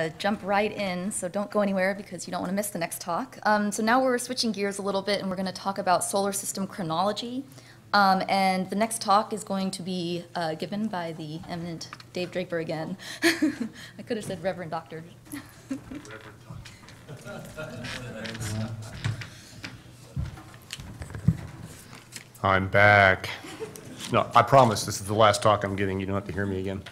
uh, jump right in, so don't go anywhere because you don't want to miss the next talk. Um, so now we're switching gears a little bit and we're going to talk about solar system chronology. Um, and the next talk is going to be uh, given by the eminent Dave Draper again. I could have said Reverend Doctor. I'm back. No, I promise this is the last talk I'm getting. You don't have to hear me again.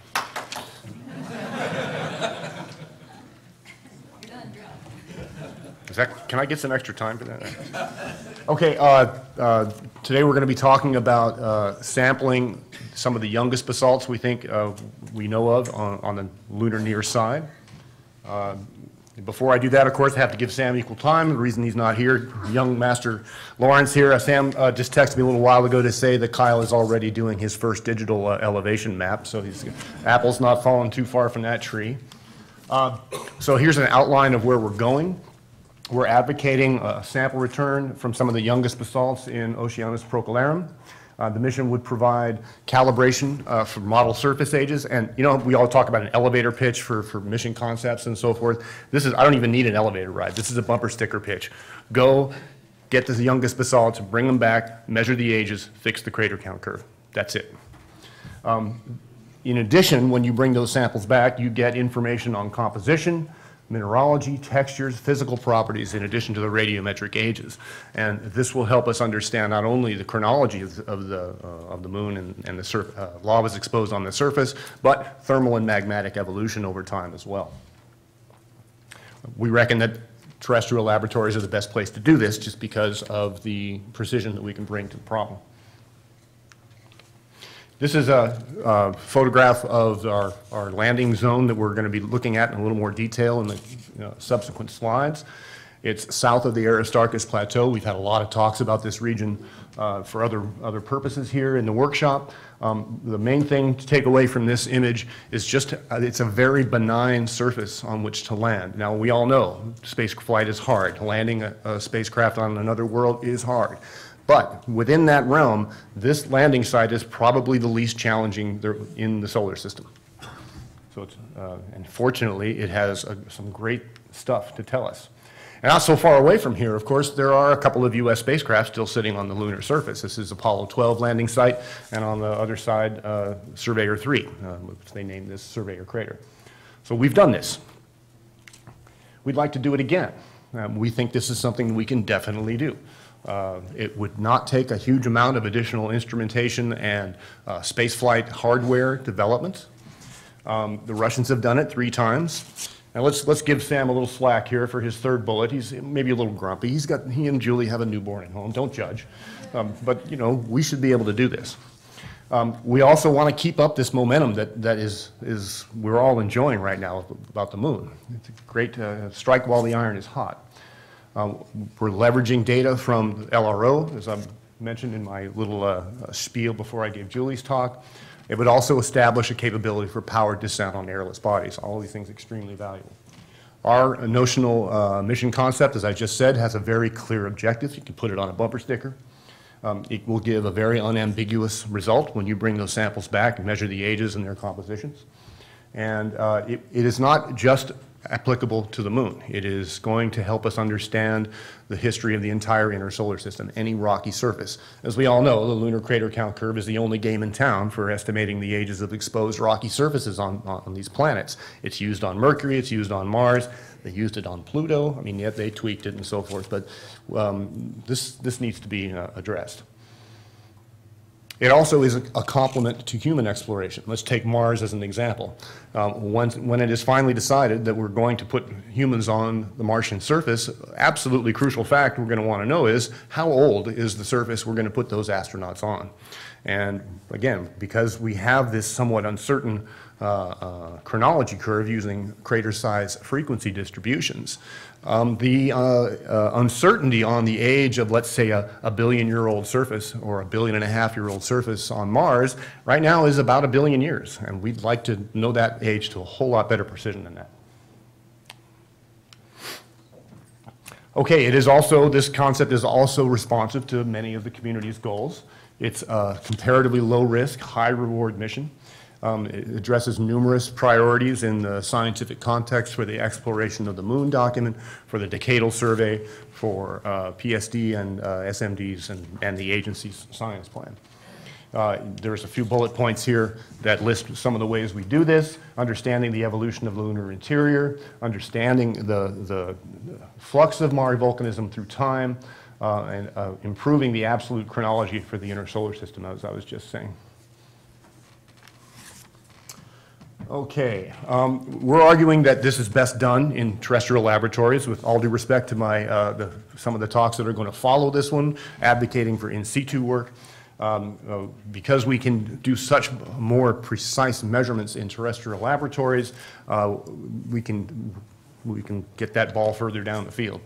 That, can I get some extra time for that? Okay, uh, uh, today we're going to be talking about uh, sampling some of the youngest basalts we think uh, we know of on, on the lunar near side. Uh, Before I do that, of course, I have to give Sam equal time. The reason he's not here, young Master Lawrence here, uh, Sam just texted me a little while ago to say that Kyle is already doing his first digital elevation map, so he's, Apple's not falling too far from that tree. So here's an outline of where we're going. We're advocating a sample return from some of the youngest basalts in Oceanus Procellarum. Uh, The mission would provide calibration uh, for model surface ages, and, you know, we all talk about an elevator pitch for, for mission concepts and so forth. This is, I don't even need an elevator ride, this is a bumper sticker pitch. Go, get the youngest basalts, bring them back, measure the ages, fix the crater count curve. That's it. Um, In addition, when you bring those samples back, you get information on composition, mineralogy, textures, physical properties, in addition to the radiometric ages. And this will help us understand not only the chronology of of the, uh, of the moon and and the sur- uh, lavas exposed on the surface, but thermal and magmatic evolution over time as well. We reckon that terrestrial laboratories are the best place to do this, just because of the precision that we can bring to the problem. This is a, a photograph of our, our landing zone that we're going to be looking at in a little more detail in the you know, subsequent slides. It's south of the Aristarchus Plateau. We've had a lot of talks about this region uh, for other, other purposes here in the workshop. Um, The main thing to take away from this image is just, uh, it's a very benign surface on which to land. Now, we all know space flight is hard. Landing a, a spacecraft on another world is hard. But within that realm, this landing site is probably the least challenging in the solar system. So it's, uh, and fortunately, it has uh, some great stuff to tell us. And not so far away from here, of course, there are a couple of U.S. spacecraft still sitting on the lunar surface. This is Apollo 12 landing site, and on the other side, uh, Surveyor 3, uh, which they named this Surveyor Crater. So we've done this. We'd like to do it again. Um, We think this is something we can definitely do. Uh, It would not take a huge amount of additional instrumentation and uh, spaceflight hardware development. Um, The Russians have done it three times. Now, let's, let's give Sam a little slack here for his third bullet. He's maybe a little grumpy. He's got, he and Julie have a newborn at home, don't judge. Um, But, you know, we should be able to do this. Um, We also want to keep up this momentum that, that is, is, we're all enjoying right now about the moon. It's a great, uh, strike while the iron is hot. Uh, We're leveraging data from LRO, as I mentioned in my little uh, spiel before I gave Julie's talk. It would also establish a capability for powered descent on airless bodies. All these things extremely valuable. Our notional uh, mission concept, as I just said, has a very clear objective. You can put it on a bumper sticker. Um, It will give a very unambiguous result when you bring those samples back and measure the ages and their compositions. And uh, it it is not just applicable to the moon. It is going to help us understand the history of the entire inner solar system, any rocky surface. As we all know, the lunar crater count curve is the only game in town for estimating the ages of exposed rocky surfaces on, on these planets. It's used on Mercury, it's used on Mars, they used it on Pluto, I mean, yet they tweaked it and so forth, but um, this, this needs to be uh, addressed. It also is a complement to human exploration. Let's take Mars as an example. Um, When, when it is finally decided that we're going to put humans on the Martian surface, absolutely crucial fact we're going to want to know is, how old is the surface we're going to put those astronauts on? And again, because we have this somewhat uncertain uh, uh, chronology curve using crater size frequency distributions, um, the uh, uh, uncertainty on the age of, let's say, a, a billion-year-old surface or a billion and a half-year-old surface on Mars right now is about a billion years, and we'd like to know that age to a whole lot better precision than that. Okay, it is also, this concept is also responsive to many of the community's goals. It's a comparatively low-risk, high-reward mission. Um, It addresses numerous priorities in the scientific context for the exploration of the moon document, for the decadal survey, for uh, PSD and uh, SMDs and and the agency's science plan. Uh, There's a few bullet points here that list some of the ways we do this, understanding the evolution of lunar interior, understanding the, the flux of Mare volcanism through time, uh, and uh, improving the absolute chronology for the inner solar system, as I was just saying. Okay, um, we're arguing that this is best done in terrestrial laboratories, with all due respect to my, uh, the, some of the talks that are going to follow this one, advocating for in situ work. Um, uh, because we can do such more precise measurements in terrestrial laboratories, uh, we can, we can get that ball further down the field.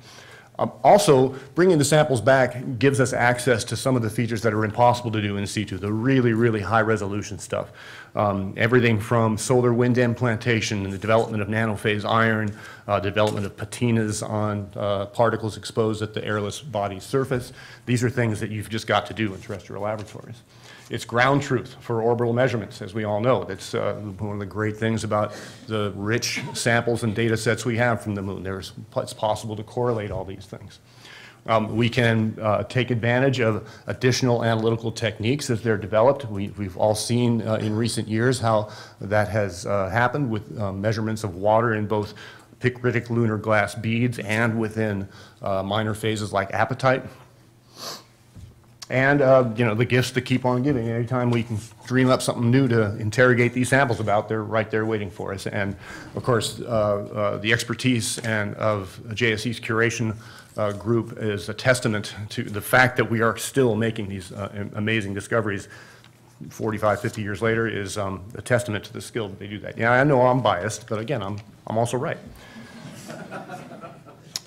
Um, Also, bringing the samples back gives us access to some of the features that are impossible to do in situ, the really, really high-resolution stuff. Um, Everything from solar wind implantation and the development of nanophase iron, uh, development of patinas on uh, particles exposed at the airless body's surface. These are things that you've just got to do in terrestrial laboratories. It's ground truth for orbital measurements, as we all know. That's uh, one of the great things about the rich samples and data sets we have from the moon. There's, it's possible to correlate all these things. Um, We can uh, take advantage of additional analytical techniques as they're developed. We- We've all seen uh, in recent years how that has uh, happened with uh, measurements of water in both picritic lunar glass beads and within uh, minor phases like apatite. And, uh, you know, the gifts to keep on giving. Anytime we can dream up something new to interrogate these samples about, they're right there waiting for us. And, of course, uh, uh, the expertise and of JSC's curation uh, group is a testament to the fact that we are still making these uh, amazing discoveries 45, 50 years later is um, a testament to the skill that they do that. Yeah, I know I'm biased, but again, I'm, I'm also right.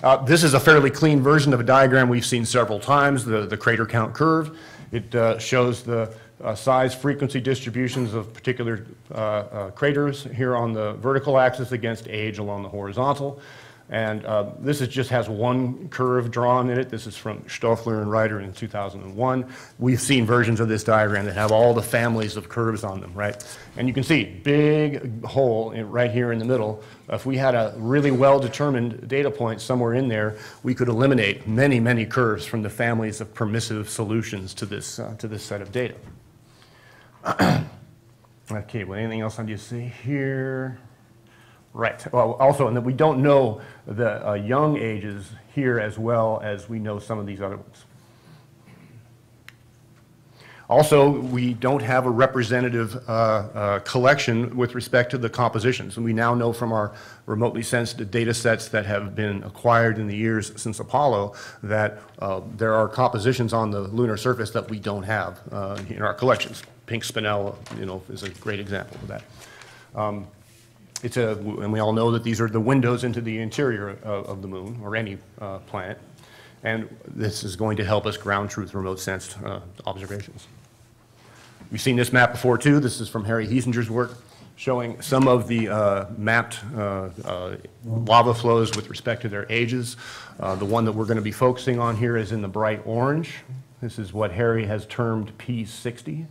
Uh, This is a fairly clean version of a diagram we've seen several times, the, the crater count curve. It uh, shows the uh, size frequency distributions of particular uh, uh, craters here on the vertical axis against age along the horizontal. And uh, this is, just has one curve drawn in it. This is from Stoffler and Ryder in 2001. We've seen versions of this diagram that have all the families of curves on them, right? And you can see, big hole in- right here in the middle. If we had a really well-determined data point somewhere in there, we could eliminate many, many curves from the families of permissive solutions to this, uh, to this set of data. Okay, well, anything else on see here? Right. Well, also, and that we don't know the uh, young ages here as well as we know some of these other ones. Also, we don't have a representative uh, uh, collection with respect to the compositions. And we now know from our remotely sensed data sets that have been acquired in the years since Apollo that uh, there are compositions on the lunar surface that we don't have uh, in our collections. Pink spinel, you know, is a great example of that. Um, It's a, and we all know that these are the windows into the interior of, of the moon, or any uh, planet. And this is going to help us ground truth remote sensed uh, observations. We've seen this map before, too. This is from Harry Hiesinger's work, showing some of the uh, mapped uh, uh, lava flows with respect to their ages. Uh, The one that we're going to be focusing on here is in the bright orange. This is what Harry has termed P60.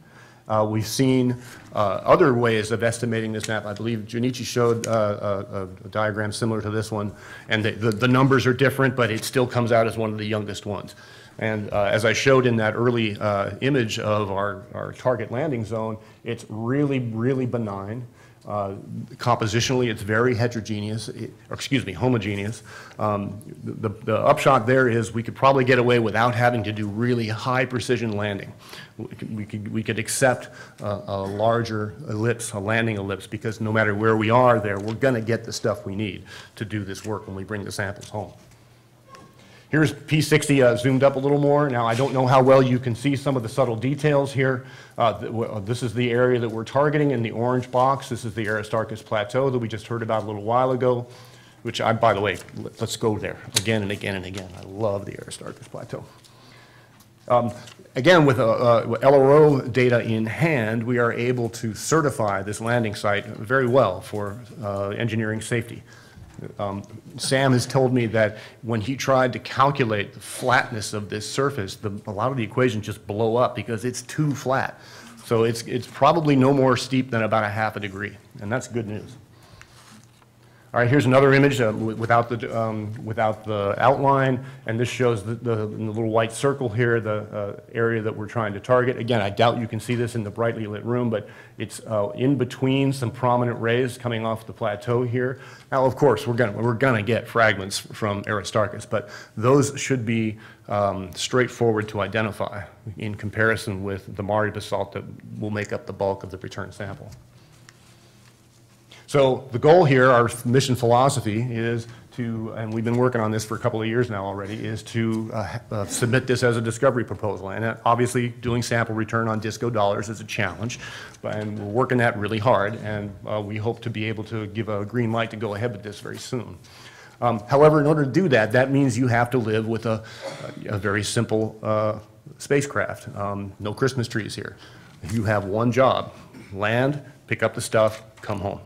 Uh, We've seen uh, other ways of estimating this map. I believe Junichi showed uh, a a diagram similar to this one, and the- the the numbers are different, but it still comes out as one of the youngest ones. And uh, as I showed in that early uh, image of our our target landing zone, it's really, really benign. Uh, Compositionally, it's very heterogeneous, or excuse me, homogeneous. Um, The the upshot there is we could probably get away without having to do really high-precision landing. We could- We could, we could accept a larger ellipse, a landing ellipse, because no matter where we are there, we're going to get the stuff we need to do this work when we bring the samples home. Here's P60 uh, zoomed up a little more. Now, I don't know how well you can see some of the subtle details here. Uh, uh, This is the area that we're targeting in the orange box. This is the Aristarchus Plateau that we just heard about a little while ago, which I, by the way, let- let's go there again and again and again. I love the Aristarchus Plateau. Um, Again, with uh, uh, LRO data in hand, we are able to certify this landing site very well for uh, engineering safety. Um, Sam has told me that when he tried to calculate the flatness of this surface, the- a lot of the equations just blow up because it's too flat So it's, it's probably no more steep than about a half a degree, and that's good news. All right, here's another image uh, without the, um, without the outline, and this shows the, the the little white circle here, the uh, area that we're trying to target. Again, I doubt you can see this in the brightly lit room, but it's uh, in between some prominent rays coming off the plateau here. Now, of course, we're gonna, we're gonna get fragments from Aristarchus, but those should be um, straightforward to identify in comparison with the Mare basalt that will make up the bulk of the return sample. So the goal here, our mission philosophy is to, and we've been working on this for a couple of years now already, is to uh, uh, submit this as a discovery proposal. And uh, obviously, doing sample return on disco dollars is a challenge, but- and we're working that really hard, and uh, we hope to be able to give a green light to go ahead with this very soon. Um, However, in order to do that, that means you have to live with a, a very simple uh, spacecraft. Um, No Christmas trees here. You have one job, land, pick up the stuff, come home.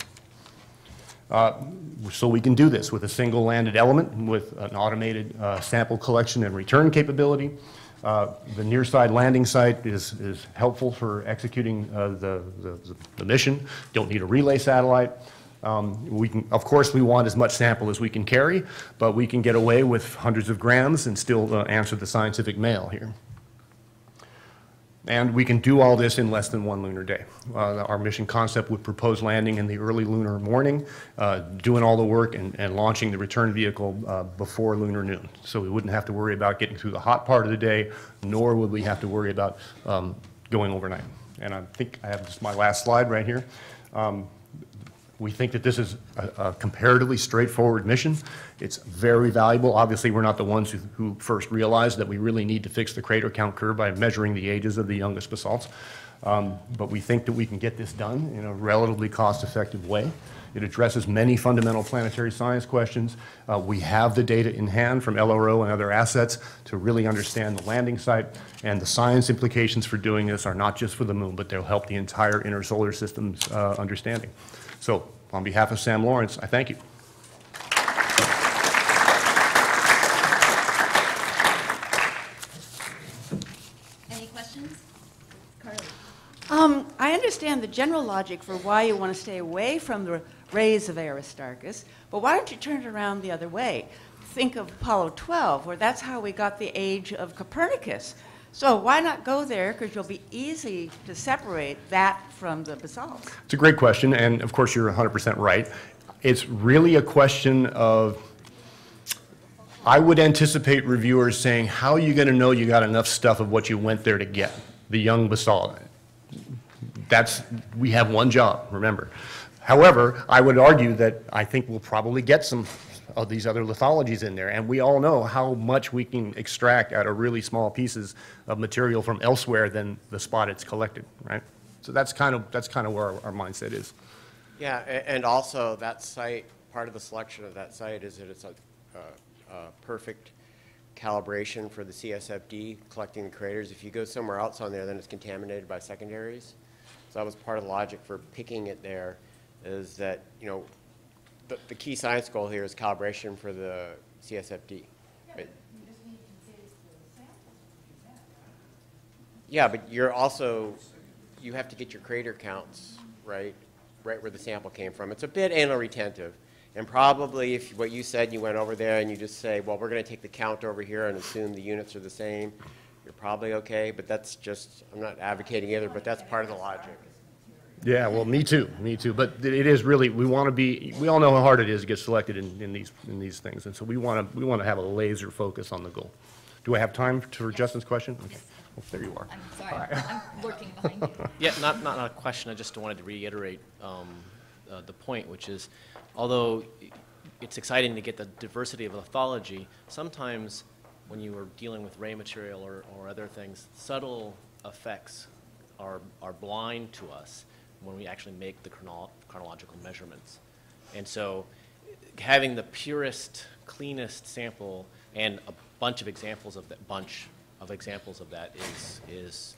So we can do this with a single landed element, with an automated uh, sample collection and return capability. Uh, The near side landing site is, is helpful for executing uh, the, the- the mission. Don't need a relay satellite. Um, We can, of course, we want as much sample as we can carry, but we can get away with hundreds of grams and still uh, answer the scientific mail here. And we can do all this in less than one lunar day. Uh, Our mission concept would propose landing in the early lunar morning, uh, doing all the work and and launching the return vehicle uh, before lunar noon. So we wouldn't have to worry about getting through the hot part of the day, nor would we have to worry about um, going overnight. And I think I have just my last slide right here. Um, we think that this is a a comparatively straightforward mission. It's very valuable. Obviously, we're not the ones who, who first realized that we really need to fix the crater count curve by measuring the ages of the youngest basalts. Um, But we think that we can get this done in a relatively cost-effective way. It addresses many fundamental planetary science questions. Uh, We have the data in hand from LRO and other assets to really understand the landing site, and the science implications for doing this are not just for the moon, but they'll help the entire inner solar system's uh, understanding. So, on behalf of Sam Lawrence, I thank you. Any questions? Carly? Um, I understand the general logic for why you want to stay away from the rays of Aristarchus, but why don't you turn it around the other way? Think of Apollo 12, where that's how we got the age of Copernicus. So why not go there? Because you'll be easy to separate that from the basalt. It's a great question, and of course, you're 100% right. It's really a question of, I would anticipate reviewers saying, how are you going to know you got enough stuff of what you went there to get? The young basalt. That's, we have one job, remember. However, I would argue that I think we'll probably get some of these other lithologies in there, and we all know how much we can extract out of really small pieces of material from elsewhere than the spot it's collected, right? So that's kind of, that's kind of where our our mindset is. Yeah, and also that site, part of the selection of that site is that it's a, a, a perfect calibration for the CSFD collecting the craters. If you go somewhere else on there, then it's contaminated by secondaries. So that was part of the logic for picking it there, is that, you know, the, the key science goal here is calibration for the CSFD. But- Yeah, but you're also, you have to get your crater counts, right, right where the sample came from. It's a bit anal retentive. And probably if what you said, you went over there and you just say, well, we're gonna take the count over here and assume the units are the same, you're probably okay, but that's just, I'm not advocating either, but that's part of the logic. Yeah, well, me too, me too. But it is really, we want to be, we all know how hard it is to get selected in, in these, in these things. And so we want to, we want to have a laser focus on the goal. Do I have time for Justin's question? Okay, well, there you are. I'm sorry, I'm lurking behind you. Yeah, not, not, not a question, I just wanted to reiterate um, uh, the point, which is, although it's exciting to get the diversity of lithology, sometimes when you are dealing with ray material or, or other things, subtle effects are, are blind to us when we actually make the chrono- chronological measurements. And so, having the purest, cleanest sample and a bunch of examples of that, bunch of examples of that is, is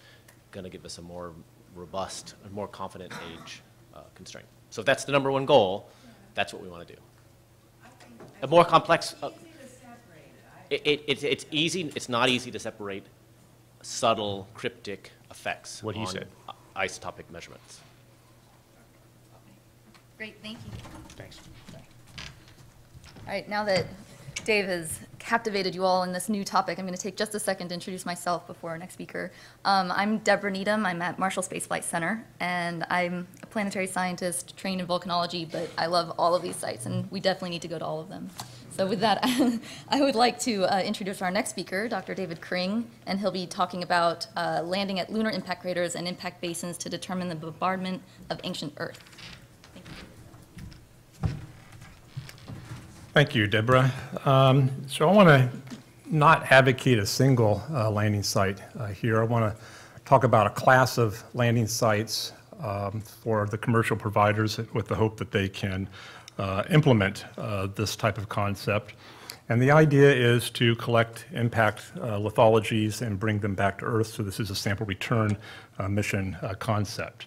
going to give us a more robust, and more confident age uh, constraint. So if that's the number one goal, that's what we want to do. A more complex. uh, It, it, it's- it's easy, it's not easy to separate subtle cryptic effects. What he on- said. isotopic measurements. Great, thank you. Thanks. All right, now that Dave has captivated you all in this new topic, I'm going to take just a second to introduce myself before our next speaker. Um, I'm Debra Needham. I'm at Marshall Space Flight Center, and I'm a planetary scientist trained in volcanology, but I love all of these sites, and we definitely need to go to all of them. So with that, I would like to uh, introduce our next speaker, Dr. David Kring, and he'll be talking about uh, landing at lunar impact craters and impact basins to determine the bombardment of ancient Earth. Thank you, Debra. Um, So I want to not advocate a single uh, landing site uh, here. I want to talk about a class of landing sites um, for the commercial providers with the hope that they can uh, implement uh, this type of concept. And the idea is to collect impact uh, lithologies and bring them back to Earth. So this is a sample return uh, mission concept.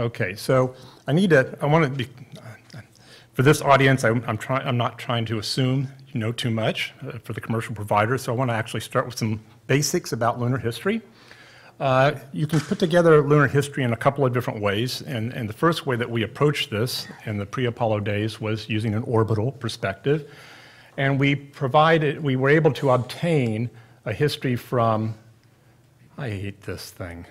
Okay, so I need to, I want to be, for this audience, I'm, I'm trying, I'm not trying to assume you know too much uh, for the commercial providers, so I want to actually start with some basics about lunar history. Uh, you can put together lunar history in a couple of different ways, and, and the first way that we approached this in the pre-Apollo days was using an orbital perspective, and we provided, we were able to obtain a history from, I hate this thing,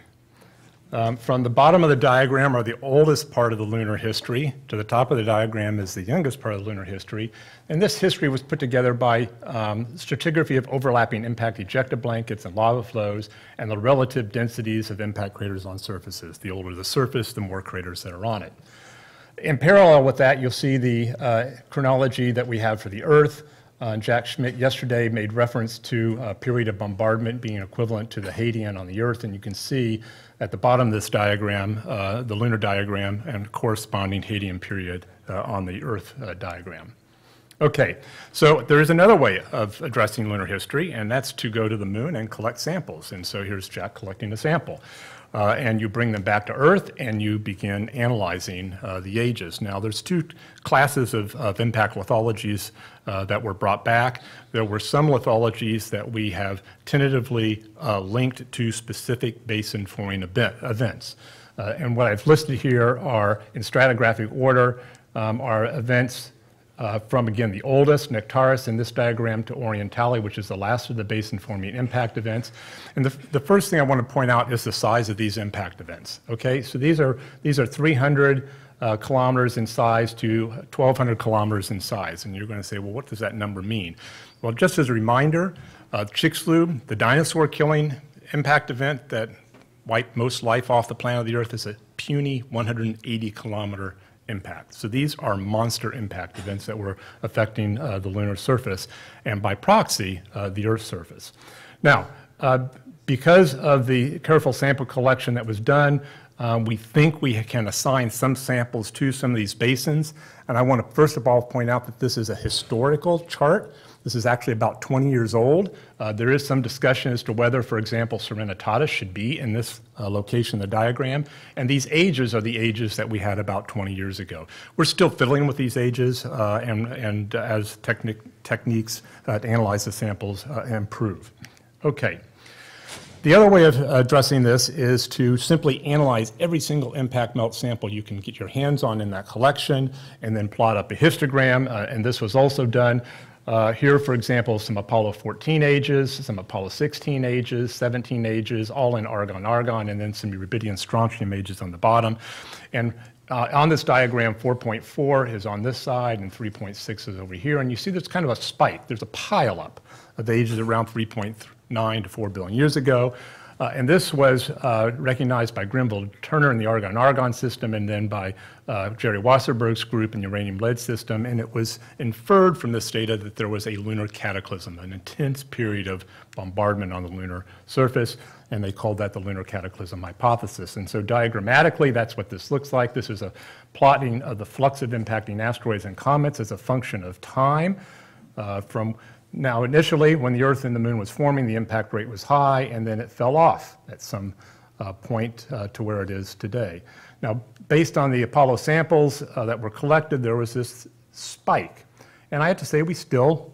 um, From the bottom of the diagram are the oldest part of the lunar history, to the top of the diagram is the youngest part of the lunar history. And this history was put together by um, stratigraphy of overlapping impact ejecta blankets and lava flows and the relative densities of impact craters on surfaces. The older the surface, the more craters that are on it. In parallel with that, you'll see the uh, chronology that we have for the Earth. Uh, Jack Schmitt yesterday made reference to a period of bombardment being equivalent to the Hadean on the Earth, and you can see at the bottom of this diagram, uh, the lunar diagram and corresponding Hadean period uh, on the Earth uh, diagram. Okay, so there is another way of addressing lunar history, and that's to go to the moon and collect samples. And so here's Jack collecting a sample. Uh, and you bring them back to Earth and you begin analyzing uh, the ages. Now, there's two classes of, of impact lithologies uh, that were brought back. There were some lithologies that we have tentatively uh, linked to specific basin forming event, events. Uh, and what I've listed here are, in stratigraphic order, um, are events uh, from, again, the oldest, Nectaris, in this diagram, to Orientale, which is the last of the basin-forming impact events. And the, the first thing I want to point out is the size of these impact events, okay? So these are, these are 300 uh, kilometers in size to 1,200 kilometers in size. And you're going to say, well, what does that number mean? Well, just as a reminder, uh, Chicxulub, the dinosaur-killing impact event that wiped most life off the planet of the Earth, is a puny 180 kilometer impact. So these are monster impact events that were affecting uh, the lunar surface and by proxy, uh, the Earth's surface. Now, uh, because of the careful sample collection that was done, um, we think we can assign some samples to some of these basins. And I want to first of all point out that this is a historical chart. This is actually about 20 years old. Uh, there is some discussion as to whether, for example, Serenitatis should be in this uh, location in the diagram. And these ages are the ages that we had about 20 years ago. We're still fiddling with these ages uh, and, and as techniques uh, to analyze the samples uh, improve. Okay. The other way of addressing this is to simply analyze every single impact melt sample you can get your hands on in that collection and then plot up a histogram. Uh, and this was also done uh, here, for example, some Apollo 14 ages, some Apollo 16 ages, 17 ages, all in argon-argon, and then some rubidium strontium ages on the bottom. And uh, on this diagram, 4.4 is on this side and 3.6 is over here. And you see there's kind of a spike. There's a pileup of ages around 3.9 to 4 billion years ago. Uh, and this was uh, recognized by Grenville Turner in the argon-argon system and then by uh, Jerry Wasserburg's group in the uranium-lead system. And it was inferred from this data that there was a lunar cataclysm, an intense period of bombardment on the lunar surface. And they called that the lunar cataclysm hypothesis. And so diagrammatically, that's what this looks like. This is a plotting of the flux of impacting asteroids and comets as a function of time uh, from now, initially, when the Earth and the Moon was forming, the impact rate was high, and then it fell off at some uh, point uh, to where it is today. Now, based on the Apollo samples uh, that were collected, there was this spike. And I have to say, we still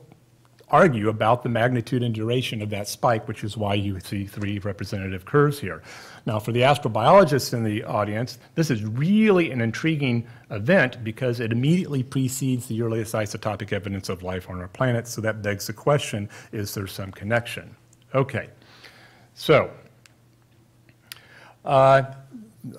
argue about the magnitude and duration of that spike, which is why you see three representative curves here. Now, for the astrobiologists in the audience, this is really an intriguing event because it immediately precedes the earliest isotopic evidence of life on our planet, so that begs the question, is there some connection? Okay, so uh,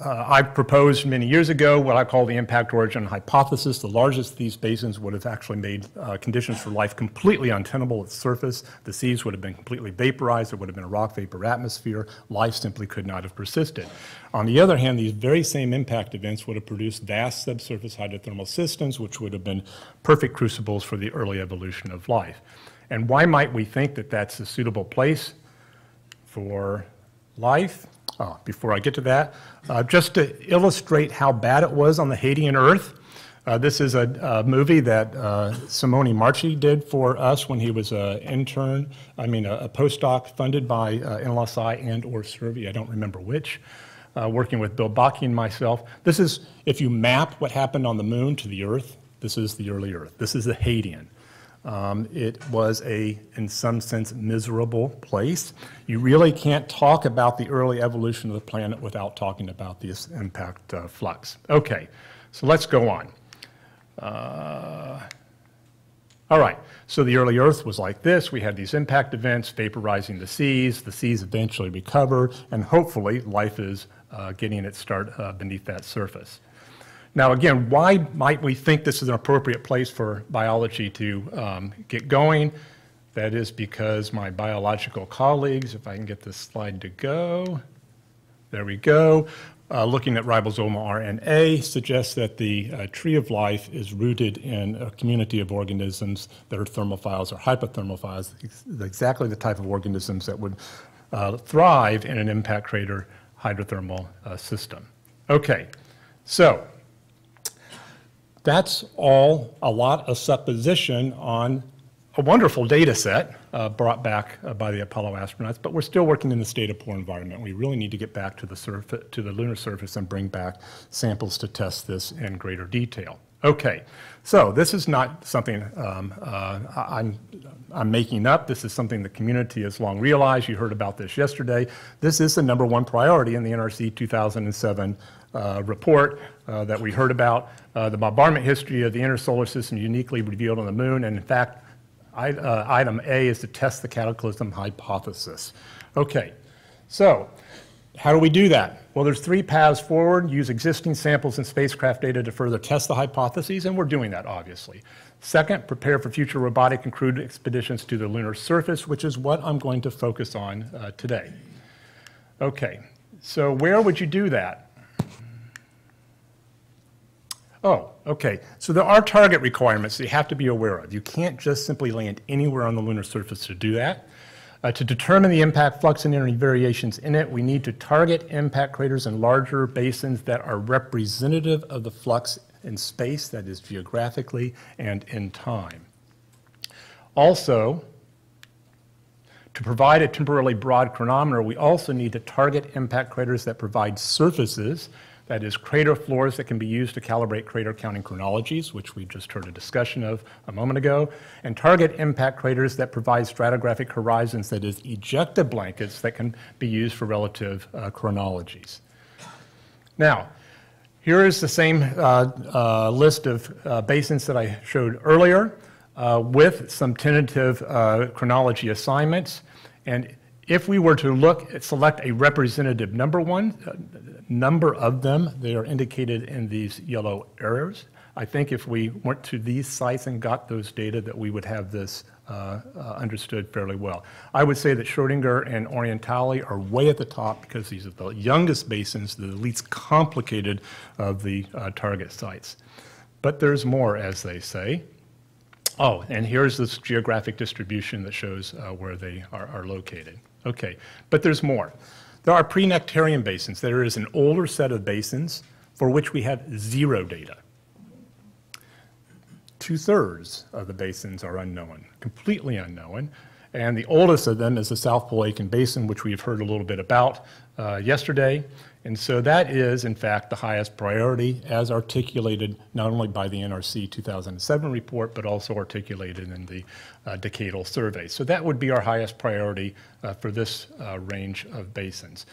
uh, I proposed many years ago what I call the impact origin hypothesis. The largest of these basins would have actually made uh, conditions for life completely untenable at the surface. The seas would have been completely vaporized. There would have been a rock vapor atmosphere. Life simply could not have persisted. On the other hand, these very same impact events would have produced vast subsurface hydrothermal systems, which would have been perfect crucibles for the early evolution of life. And why might we think that that's a suitable place for life? Oh, before I get to that, uh, just to illustrate how bad it was on the Hadean earth, uh, this is a, a movie that uh, Simone Marchi did for us when he was an intern, I mean, a, a postdoc funded by uh, NLSI and or SSERVI, I don't remember which, uh, working with Bill Bottke and myself. This is, if you map what happened on the moon to the earth, this is the early earth. This is the Hadean. Um, it was a, in some sense, miserable place. You really can't talk about the early evolution of the planet without talking about this impact uh, flux. Okay, so let's go on. Uh, all right, so the early Earth was like this. We had these impact events vaporizing the seas. The seas eventually recover, and hopefully life is uh, getting its start uh, beneath that surface. Now, again, why might we think this is an appropriate place for biology to um, get going? That is because my biological colleagues, if I can get this slide to go, there we go, uh, looking at ribosomal RNA suggests that the uh, tree of life is rooted in a community of organisms that are thermophiles or hyperthermophiles, exactly the type of organisms that would uh, thrive in an impact crater hydrothermal uh, system. Okay, so that's all a lot of supposition on a wonderful data set uh, brought back uh, by the Apollo astronauts, but we're still working in the state of poor environment. We really need to get back to the, surface, to the lunar surface and bring back samples to test this in greater detail. Okay, so this is not something um, uh, I'm, I'm making up. This is something the community has long realized. You heard about this yesterday. This is the number one priority in the NRC 2007 uh, report uh, that we heard about. Uh, the bombardment history of the inner solar system uniquely revealed on the moon, and in fact, I, uh, item A is to test the cataclysm hypothesis. Okay, so how do we do that? Well, there's three paths forward. Use existing samples and spacecraft data to further test the hypotheses, and we're doing that, obviously. Second, prepare for future robotic and crewed expeditions to the lunar surface, which is what I'm going to focus on uh, today. Okay, so where would you do that? Oh, okay. So there are target requirements that you have to be aware of. You can't just simply land anywhere on the lunar surface to do that. Uh, to determine the impact flux and any variations in it, we need to target impact craters in larger basins that are representative of the flux in space, that is geographically and in time. Also, to provide a temporarily broad chronometer, we also need to target impact craters that provide surfaces that is crater floors that can be used to calibrate crater counting chronologies, which we just heard a discussion of a moment ago, and target impact craters that provide stratigraphic horizons, that is ejecta blankets that can be used for relative uh, chronologies. Now, here is the same uh, uh, list of uh, basins that I showed earlier uh, with some tentative uh, chronology assignments. And if we were to look, select a representative number one, number of them. They are indicated in these yellow arrows. I think if we went to these sites and got those data that we would have this uh, uh, understood fairly well. I would say that Schrodinger and Orientale are way at the top because these are the youngest basins, the least complicated of the uh, target sites. But there's more, as they say. Oh, and here's this geographic distribution that shows uh, where they are, are located. Okay, but there's more. There are pre-Nectarian basins. There is an older set of basins for which we have zero data. Two-thirds of the basins are unknown, completely unknown. And the oldest of them is the South Pole Aitken Basin, which we've heard a little bit about uh, yesterday. And so that is, in fact, the highest priority as articulated not only by the NRC 2007 report, but also articulated in the uh, decadal survey. So that would be our highest priority uh, for this uh, range of basins.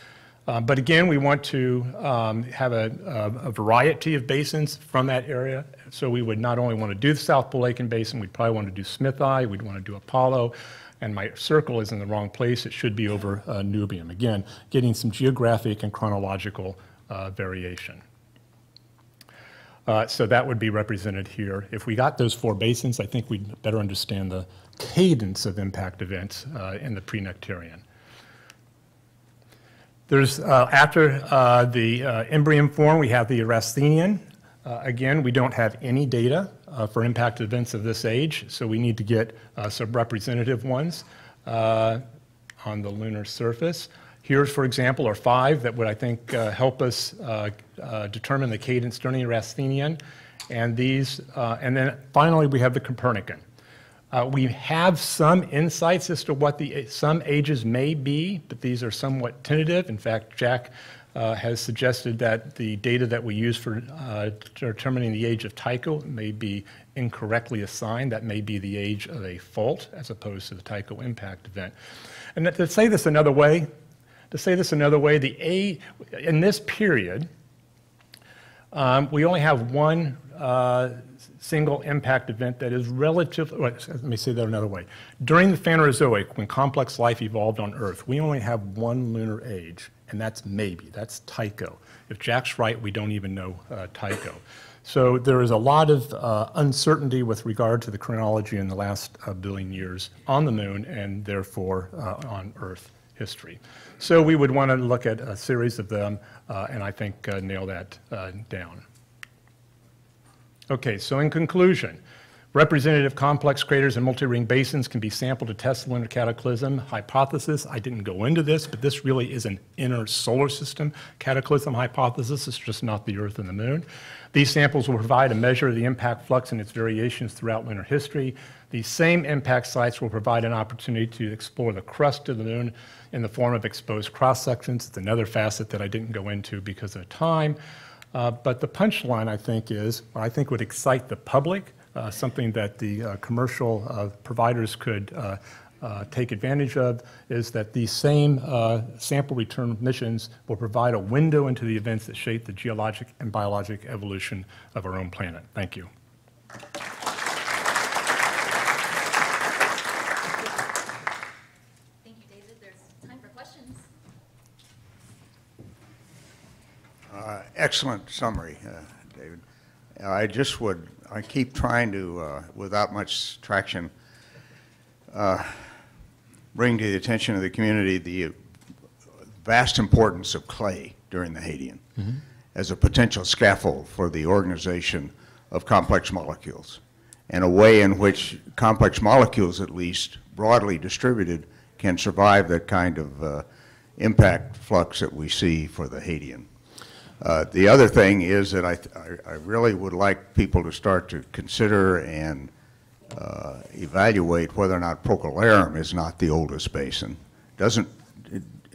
Uh, But again, we want to um, have a a- a variety of basins from that area. So we would not only want to do the South Pole Aitken Basin, we'd probably want to do Smythii, we'd want to do Apollo, and my circle is in the wrong place, it should be over uh, Nubium. Again, getting some geographic and chronological uh, variation. Uh, So that would be represented here. If we got those four basins, I think we'd better understand the cadence of impact events uh, in the pre-Nectarian. There's, uh, after uh, the uh, Imbrium form, we have the Eratosthenian. Uh, Again, we don't have any data uh, for impact events of this age, so we need to get uh, some representative ones uh, on the lunar surface. Here's, for example, are five that would, I think, uh, help us determine the cadence during the Eratosthenian. And these, and then finally, we have the Copernican. Uh, We have some insights as to what the, some ages may be, but these are somewhat tentative. In fact, Jack uh, has suggested that the data that we use for uh, determining the age of Tycho may be incorrectly assigned. That may be the age of a fault as opposed to the Tycho impact event. And to say this another way, to say this another way, the A, in this period, um, We only have one uh, single impact event that is relative, wait, let me say that another way. During the Phanerozoic, when complex life evolved on Earth, we only have one lunar age, and that's maybe, that's Tycho. If Jack's right, we don't even know uh, Tycho. So there is a lot of uh, uncertainty with regard to the chronology in the last uh, billion years on the moon and therefore uh, on Earth history. So we would want to look at a series of them uh, and I think uh, nail that down. Okay, so in conclusion, representative complex craters and multi-ring basins can be sampled to test the lunar cataclysm hypothesis. I didn't go into this, but this really is an inner solar system cataclysm hypothesis. It's just not the Earth and the Moon. These samples will provide a measure of the impact flux and its variations throughout lunar history. These same impact sites will provide an opportunity to explore the crust of the Moon in the form of exposed cross-sections. It's another facet that I didn't go into because of time. Uh, But the punchline, I think, is, I think would excite the public, something that the uh, commercial uh, providers could uh, uh, take advantage of, is that these same uh, sample return missions will provide a window into the events that shape the geologic and biologic evolution of our own planet. Thank you. Thank you, David. There's time for questions. Uh, Excellent summary, uh, David. I just would, I keep trying to, uh, without much traction, uh, bring to the attention of the community the vast importance of clay during the Hadean as a potential scaffold for the organization of complex molecules, and a way in which complex molecules, at least broadly distributed, can survive that kind of uh, impact flux that we see for the Hadean. Uh, The other thing is that I, I- I really would like people to start to consider and uh, evaluate whether or not Procellarum is not the oldest basin. Doesn't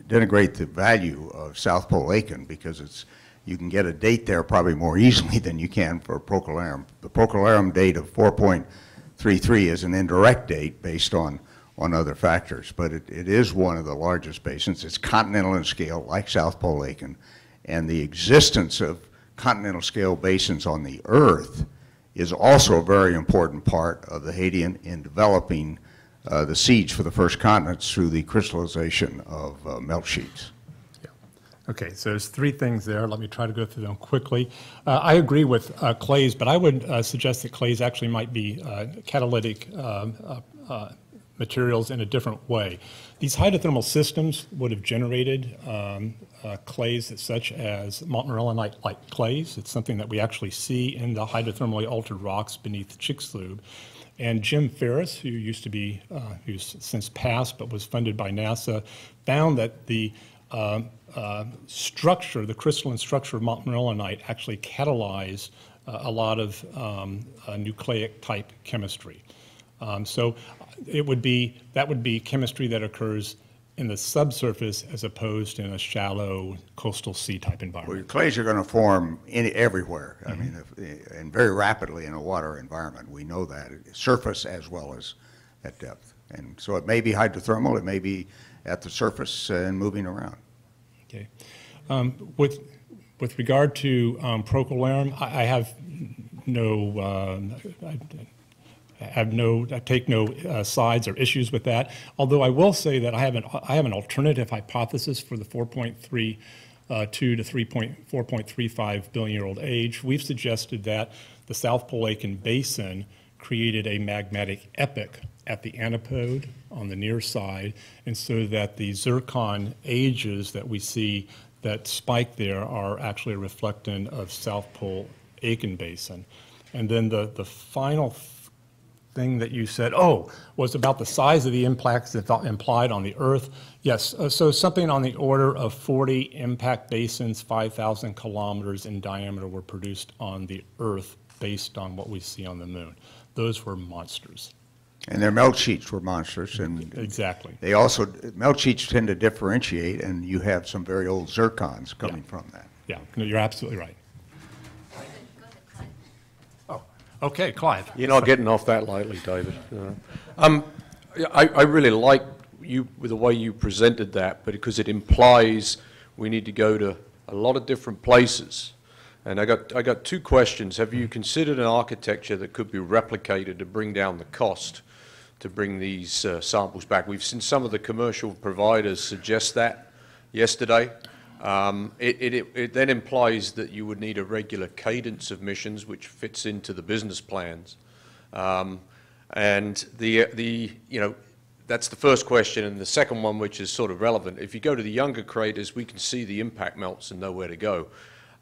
denigrate the value of South Pole Aitken because it's, you can get a date there probably more easily than you can for Procellarum. The Procellarum date of 4.33 is an indirect date based on, on other factors, but it, it is one of the largest basins. It's continental in scale, like South Pole Aitken, and the existence of continental scale basins on the Earth is also a very important part of the Hadean in developing uh, the seeds for the first continents through the crystallization of uh, melt sheets. Yeah. Okay, so there's three things there. Let me try to go through them quickly. Uh, I agree with uh, clays, but I would uh, suggest that clays actually might be uh, catalytic um, materials in a different way. These hydrothermal systems would have generated um, uh, clays such as montmorillonite-like clays. It's something that we actually see in the hydrothermally altered rocks beneath Chicxulub. And Jim Ferris, who used to be, uh, who's since passed but was funded by NASA, found that the um, uh, structure, the crystalline structure of montmorillonite actually catalyzed uh, a lot of um, uh, nucleic type chemistry. Um, So it would be, that would be chemistry that occurs in the subsurface as opposed to in a shallow coastal sea type environment. Well, clays are going to form in, everywhere. Mm-hmm. I mean, if- and very rapidly in a water environment. We know that, surface as well as at depth. And so it may be hydrothermal, it may be at the surface and moving around. Okay. Um, With, with regard to um, procellarum, I I have no, um, I I have no, I take no uh, sides or issues with that. Although I will say that I have an, I have an alternative hypothesis for the 4.32 uh, to 3 point, 4.35 billion year old age. We've suggested that the South Pole Aitken Basin created a magmatic epoch at the antipode on the near side, and so that the zircon ages that we see that spike there are actually a reflectant of South Pole Aitken Basin. And then the, the final thing that you said, oh, was about the size of the impacts that implied on the Earth. Yes, uh, so something on the order of 40 impact basins, 5,000 kilometers in diameter, were produced on the Earth based on what we see on the Moon. Those were monsters. And their melt sheets were monstrous, and Exactly. they also, melt sheets tend to differentiate, and you have some very old zircons coming from that. Yeah, no, you're absolutely right. Oh, okay, Clive. You're not getting off that lightly, David. No. Um, I, I really like you, with the way you presented that, but because it implies we need to go to a lot of different places. And I got, I got two questions. Have you considered an architecture that could be replicated to bring down the cost to bring these uh, samples back? We've seen some of the commercial providers suggest that yesterday. Um, It, it, it then implies that you would need a regular cadence of missions, which fits into the business plans. Um, And the, the, you know, that's the first question. And the second one, which is sort of relevant, if you go to the younger craters, we can see the impact melts and know where to go.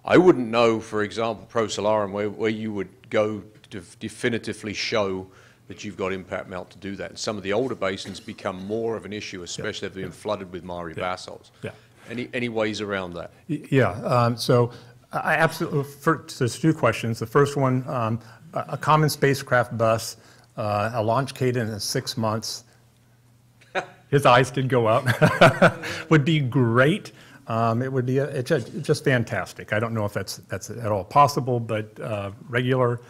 I wouldn't know, for example, Procellarum, where, where you would go to definitively show that you've got impact melt to do that. And some of the older basins become more of an issue, especially if they've been flooded with Mare basalts. Yeah. Any, any ways around that? Yeah, um, so I absolutely, first, there's two questions. The first one, um, a common spacecraft bus, uh, a launch cadence in six months, his eyes did go up, would be great. Um, It would be, a- it's ju- it's just fantastic. I don't know if that's, that's at all possible, but uh, regular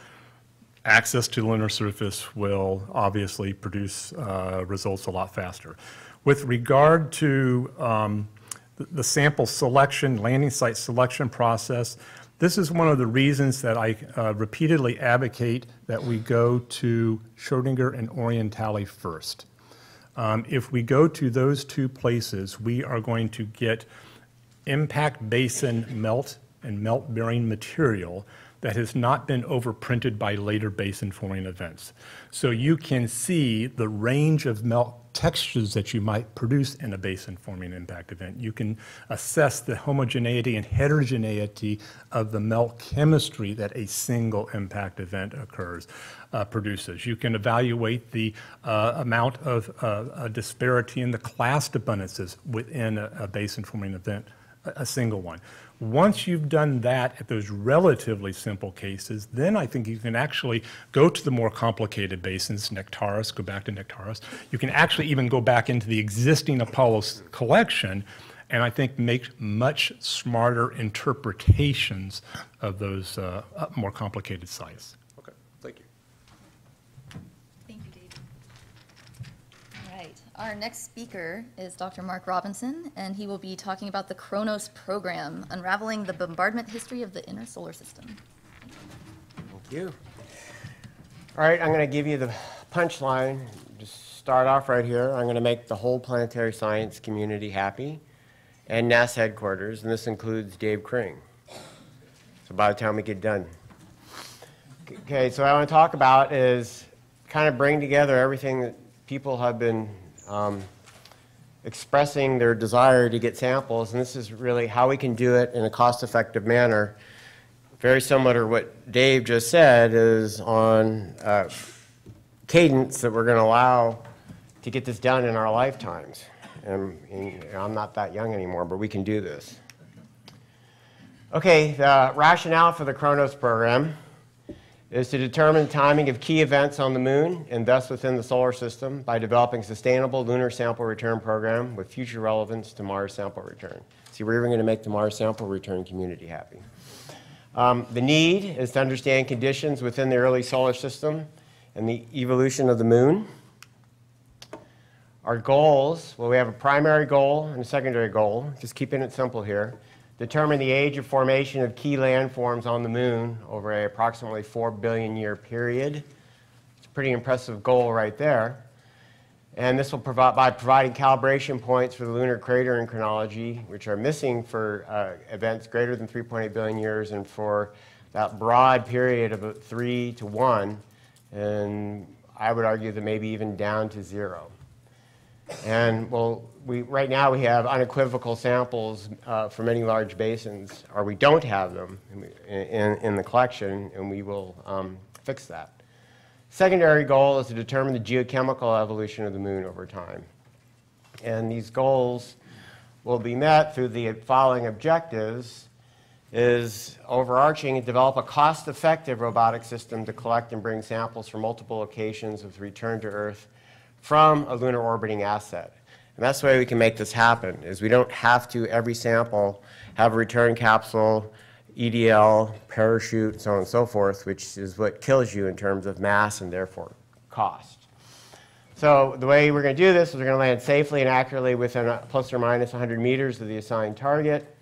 access to the lunar surface will obviously produce uh, results a lot faster. With regard to um, the- sample selection, landing site selection process, this is one of the reasons that I uh, repeatedly advocate that we go to Schrodinger and Orientale first. Um, If we go to those two places, we are going to get impact basin melt and melt-bearing material that has not been overprinted by later basin-forming events. So you can see the range of melt textures that you might produce in a basin-forming impact event. You can assess the homogeneity and heterogeneity of the melt chemistry that a single impact event occurs, uh, produces. You can evaluate the uh, amount of uh, disparity in the clast abundances within a, a basin-forming event a a single one. Once you've done that at those relatively simple cases, then I think you can actually go to the more complicated basins, Nectaris, go back to Nectaris. You can actually even go back into the existing Apollo collection and I think make much smarter interpretations of those uh, uh, more complicated sites. Okay, thank you. Thank you, David. All right, our next speaker is Dr. Mark Robinson, and he will be talking about the Chronos program, unraveling the bombardment history of the inner solar system. Thank you. All right, I'm going to give you the punchline. Just start off right here. I'm going to make the whole planetary science community happy and NASA headquarters, and this includes Dave Kring. So by the time we get done. Okay, so what I want to talk about is kind of bring together everything that people have been um, expressing their desire to get samples, and this is really how we can do it in a cost-effective manner very similar to what Dave just said, is on uh, cadence that we're going to allow to get this done in our lifetimes. And, and I'm not that young anymore, but we can do this. Okay, the rationale for the Chronos program is to determine the timing of key events on the moon and thus within the solar system by developing a sustainable lunar sample return program with future relevance to Mars sample return. See, we're even going to make the Mars sample return community happy. Um, the need is to understand conditions within the early solar system and the evolution of the moon. Our goals, well, we have a primary goal and a secondary goal, just keeping it simple here. Determine the age of formation of key landforms on the moon over a approximately 4 billion year period. It's a pretty impressive goal right there. And this will provide, by providing calibration points for the lunar cratering chronology, which are missing for uh, events greater than 3.8 billion years and for that broad period of 3 to 1, and I would argue that maybe even down to zero. And well, we, right now we have unequivocal samples uh, many large basins, or we don't have them in, in, in the collection, and we will um, fix that. Secondary goal is to determine the geochemical evolution of the moon over time. And these goals will be met through the following objectives is overarching and develop a cost-effective robotic system to collect and bring samples from multiple locations with return to Earth from a lunar orbiting asset. And that's the way we can make this happen, is we don't have to, every sample, have a return capsule, EDL, parachute, so on and so forth, which is what kills you in terms of mass and therefore cost. So the way we're going to do this is we're going to land safely and accurately within plus or minus 100 meters of the assigned target,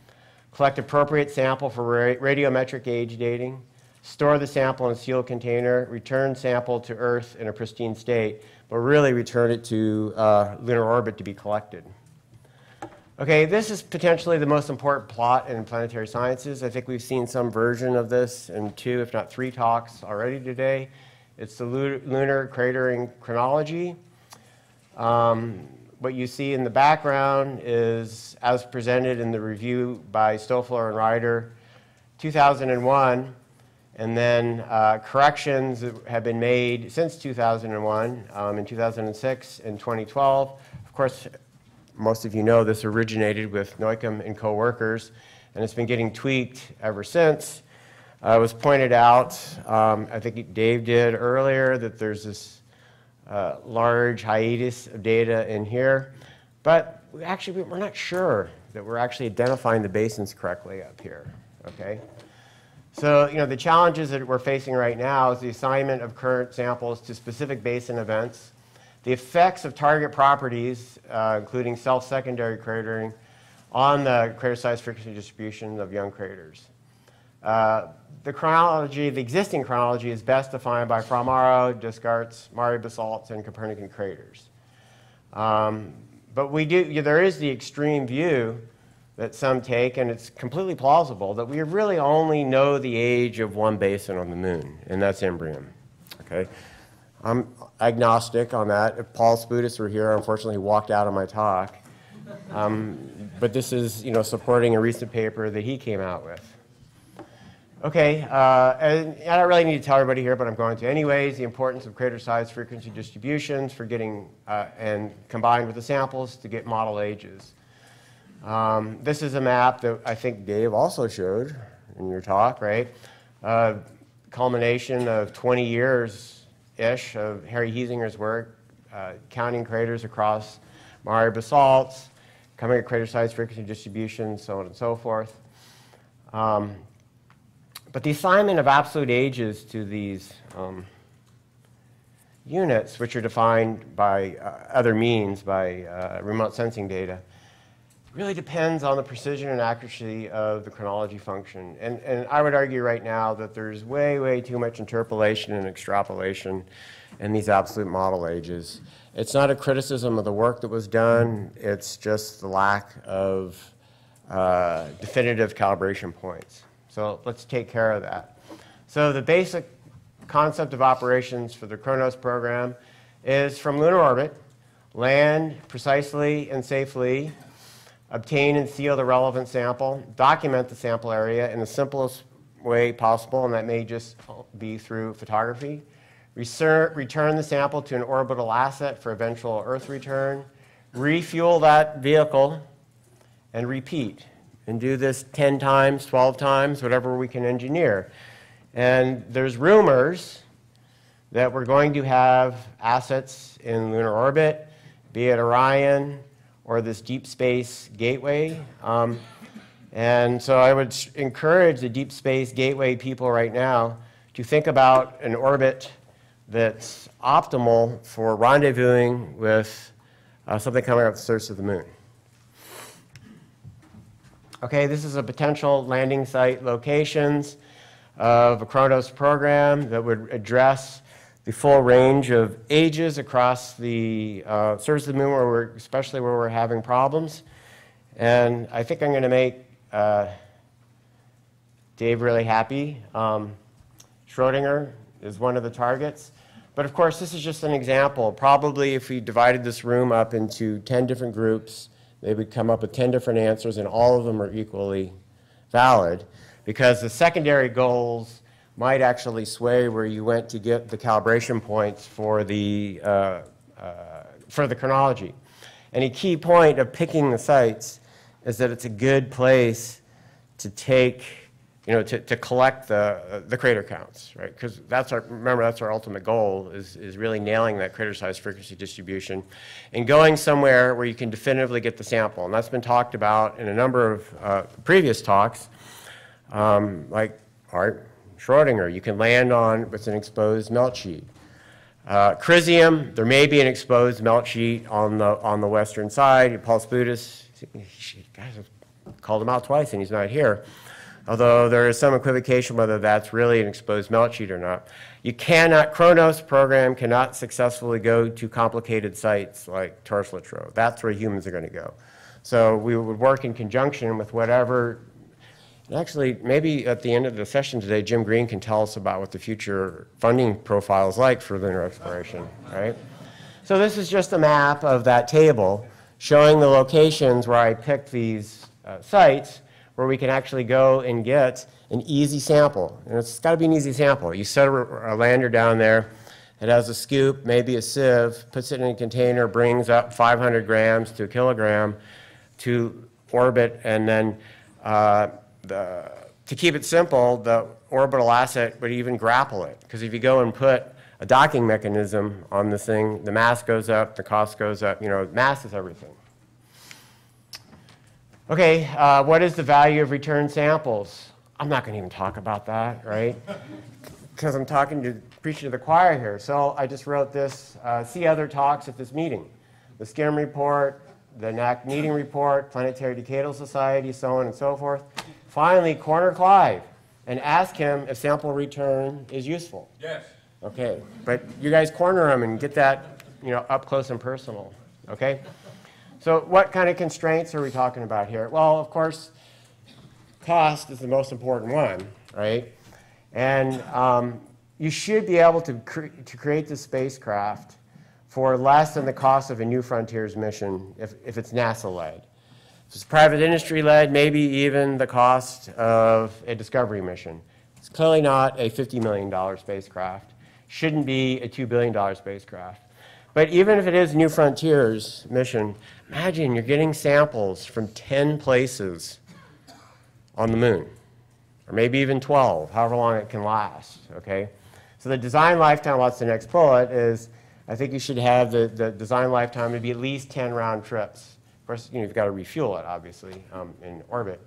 collect appropriate sample for ra- radiometric age dating, store the sample in a sealed container, return sample to Earth in a pristine state, but really return it to uh, lunar orbit to be collected. Okay, this is potentially the most important plot in planetary sciences. I think we've seen some version of this in two, if not three talks already today. It's the lunar cratering chronology. Um, what you see in the background is, as presented in the review by Stoffler and Ryder, 2001, and then uh, corrections have been made since 2001, um, in 2006 and 2012. Of course, most of you know this originated with Neukum and co-workers, and it's been getting tweaked ever since. Uh, it was pointed out, um, I think Dave did earlier, that there's this uh, large hiatus of data in here, but we actually we're not sure that we're actually identifying the basins correctly up here. Okay. So, you know, the challenges that we're facing right now is the assignment of current samples to specific basin events, the effects of target properties, uh, including self-secondary cratering, on the crater size frequency distribution of young craters. Uh, the chronology, the existing chronology is best defined by Fra-Mauro, Descartes, Mare basalts, and Copernican craters. Um, but we do, there is the extreme view that some take, and it's completely plausible, that we really only know the age of one basin on the moon, and that's Imbrium. Okay? I'm agnostic on that. If Paul Spudis were here, unfortunately, he walked out of my talk. Um, but this is, you know, supporting a recent paper that he came out with. Okay, uh, and I don't really need to tell everybody here, but I'm going to anyways, the importance of crater size frequency distributions for getting, uh, and combined with the samples to get model ages. Um, this is a map that I think Dave also showed in your talk, right? Uh, culmination of 20 years-ish of Harry Hiesinger's work, uh, counting craters across Mare basalts, coming at crater size frequency distribution, so on and so forth. Um, but the assignment of absolute ages to these um, units, which are defined by uh, other means, by uh, remote sensing data, really depends on the precision and accuracy of the chronology function. And, and I would argue right now that there's way, way too much interpolation and extrapolation in these absolute model ages. It's not a criticism of the work that was done, it's just the lack of uh, definitive calibration points. So let's take care of that. So the basic concept of operations for the Chronos program is from lunar orbit, land precisely and safely, obtain and seal the relevant sample, document the sample area in the simplest way possible, and that may just be through photography, return the sample to an orbital asset for eventual Earth return, refuel that vehicle, and repeat and do this 10 times, 12 times, whatever we can engineer. And there's rumors that we're going to have assets in lunar orbit, be it Orion or this deep space gateway. Um, and so I would encourage the deep space gateway people right now to think about an orbit that's optimal for rendezvousing with uh, something coming off the surface of the moon. Okay, this is a potential landing site locations of a Chronos program that would address the full range of ages across the uh, surface of the moon, where we're, especially where we're having problems. And I think I'm going to make uh, Dave really happy. Um, Schrodinger is one of the targets. But of course, this is just an example. Probably if we divided this room up into 10 different groups, they would come up with 10 different answers, and all of them are equally valid because the secondary goals might actually sway where you went to get the calibration points for the, uh, uh, for the chronology. And a key point of picking the sites is that it's a good place to take, you know, to, to collect the, the crater counts, right? Because that's our, remember, that's our ultimate goal, is, is really nailing that crater size frequency distribution and going somewhere where you can definitively get the sample. And that's been talked about in a number of uh, previous talks, um, like Art Schrodinger. You can land on with an exposed melt sheet. Uh, Crisium, there may be an exposed melt sheet on the, on the western side. Paul Spudis, guys, I've called him out twice and he's not here. Although there is some equivocation whether that's really an exposed melt sheet or not. You cannot, Chronos program cannot successfully go to complicated sites like Taurus That's where humans are going to go. So we would work in conjunction with whatever Actually, maybe at the end of the session today, Jim Green can tell us about what the future funding profile is like for lunar exploration, right? So this is just a map of that table showing the locations where I picked these uh, sites where we can actually go and get an easy sample. And it's got to be an easy sample. You set a, a lander down there, it has a scoop, maybe a sieve, puts it in a container, brings up 500 grams to a kilogram to orbit, and then uh, the, to keep it simple, the orbital asset would even grapple it. Because if you go and put a docking mechanism on this thing, the mass goes up, the cost goes up, you know, mass is everything. Okay, uh, what is the value of return samples? I'm not going to even talk about that, right? Because I'm talking to, preaching to the choir here. So I just wrote this, uh, see other talks at this meeting. The SCEM report, the NAC meeting report, Planetary Decadal Society, so on and so forth. Finally, corner Clive and ask him if sample return is useful. Yes. Okay, but you guys corner him and get that, you know, up close and personal, okay? So what kind of constraints are we talking about here? Well, of course, cost is the most important one, right? And um, you should be able to, cre- to create the spacecraft for less than the cost of a New Frontiers mission if, if it's NASA-led. If it's private industry-led, maybe even the cost of a Discovery mission. It's clearly not a $50 million spacecraft. Shouldn't be a $2 billion spacecraft. But even if it is a New Frontiers mission, imagine you're getting samples from 10 places on the moon, or maybe even 12, however long it can last, okay? So the design lifetime, what's the next bullet, is I think you should have the, the design lifetime to be at least 10 round trips. Of course, you know, you've got to refuel it, obviously, um, in orbit.